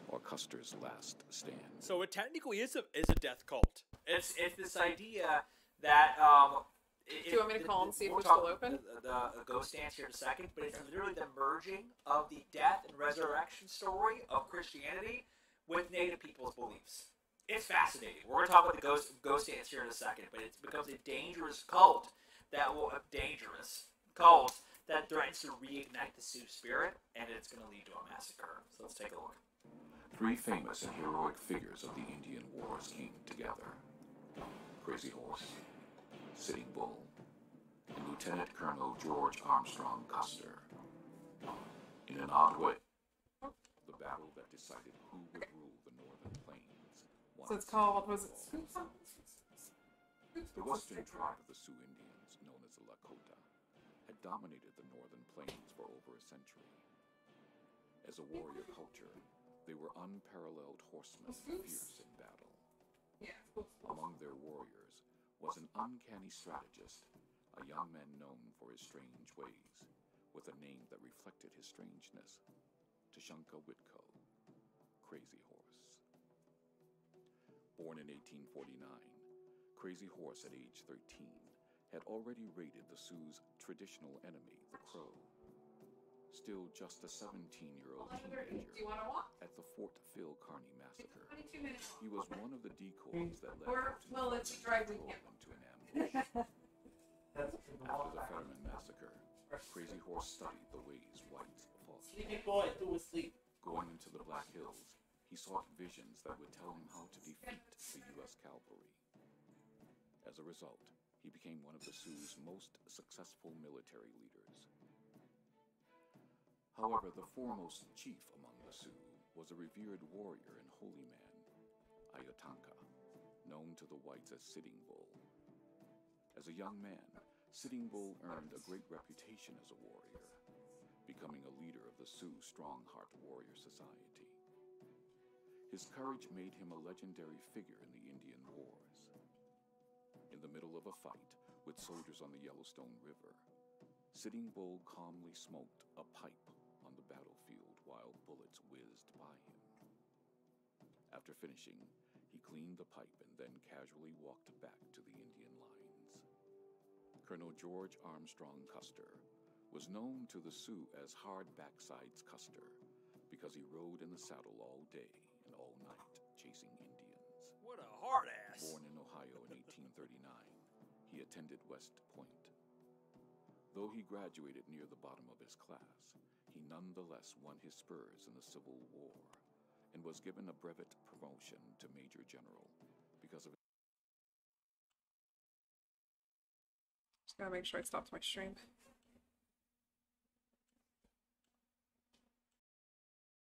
or Custer's Last Stand. So it technically is a is a death cult. It's it's this idea that um. Do you want me to call and see if they're still open? The, the, the ghost dance here in a second, but it's literally the merging of the death and resurrection story of Christianity with Native people's beliefs. It's fascinating. We're going to talk about the ghost ghost dance here in a second, but it becomes a dangerous cult that will a dangerous cult that threatens to reignite the Sioux spirit, and it's going to lead to a massacre. So let's take a look. Three famous and heroic figures of the Indian Wars came together Crazy Horse, Sitting Bull, and Lieutenant Colonel George Armstrong Custer. In an odd way, the battle that decided who would rule the northern plains. So it's called, was it? The western tribe of the Sioux Indians, known as the Lakota, had dominated the northern plains for over a century. As a warrior culture, they were unparalleled horsemen, fierce in battle. Among their warriors was an uncanny strategist, a young man known for his strange ways, with a name that reflected his strangeness Tashunka Witko, Crazy Horse. Born in 1849, Crazy Horse at age 13 had already raided the Sioux's traditional enemy, the Crow. Still just a 17 year old teenager Do you want to walk? at the Fort Phil Kearny massacre. He was one of the decoys that led Or, Lieutenant well, if you Colonel drive, we Whitcomb can't. into an ambush. After the Fetterman massacre, Crazy Horse studied the ways whites fought. Sleepy boy, do asleep. Going into the Black Hills, he sought visions that would tell him how to defeat the U.S. cavalry. As a result, he became one of the Sioux's most successful military leaders. However, the foremost chief among the Sioux was a revered warrior and holy man, Ayatanka, known to the whites as Sitting Bull, As a young man, Sitting Bull earned a great reputation as a warrior, becoming a leader of the Sioux Strongheart Warrior Society. His courage made him a legendary figure in the Indian Wars. In the middle of a fight with soldiers on the Yellowstone River, Sitting Bull calmly smoked a pipe while bullets whizzed by him. After finishing, he cleaned the pipe and then casually walked back to the Indian lines. Colonel George Armstrong Custer was known to the Sioux as Hard Backsides Custer because he rode in the saddle all day and all night chasing Indians. What a hard ass. Born in Ohio in 1839, he attended West Point. Though he graduated near the bottom of his class, he nonetheless won his spurs in the Civil War and was given a brevet promotion to Major General because of Just gotta make sure I stopped my stream.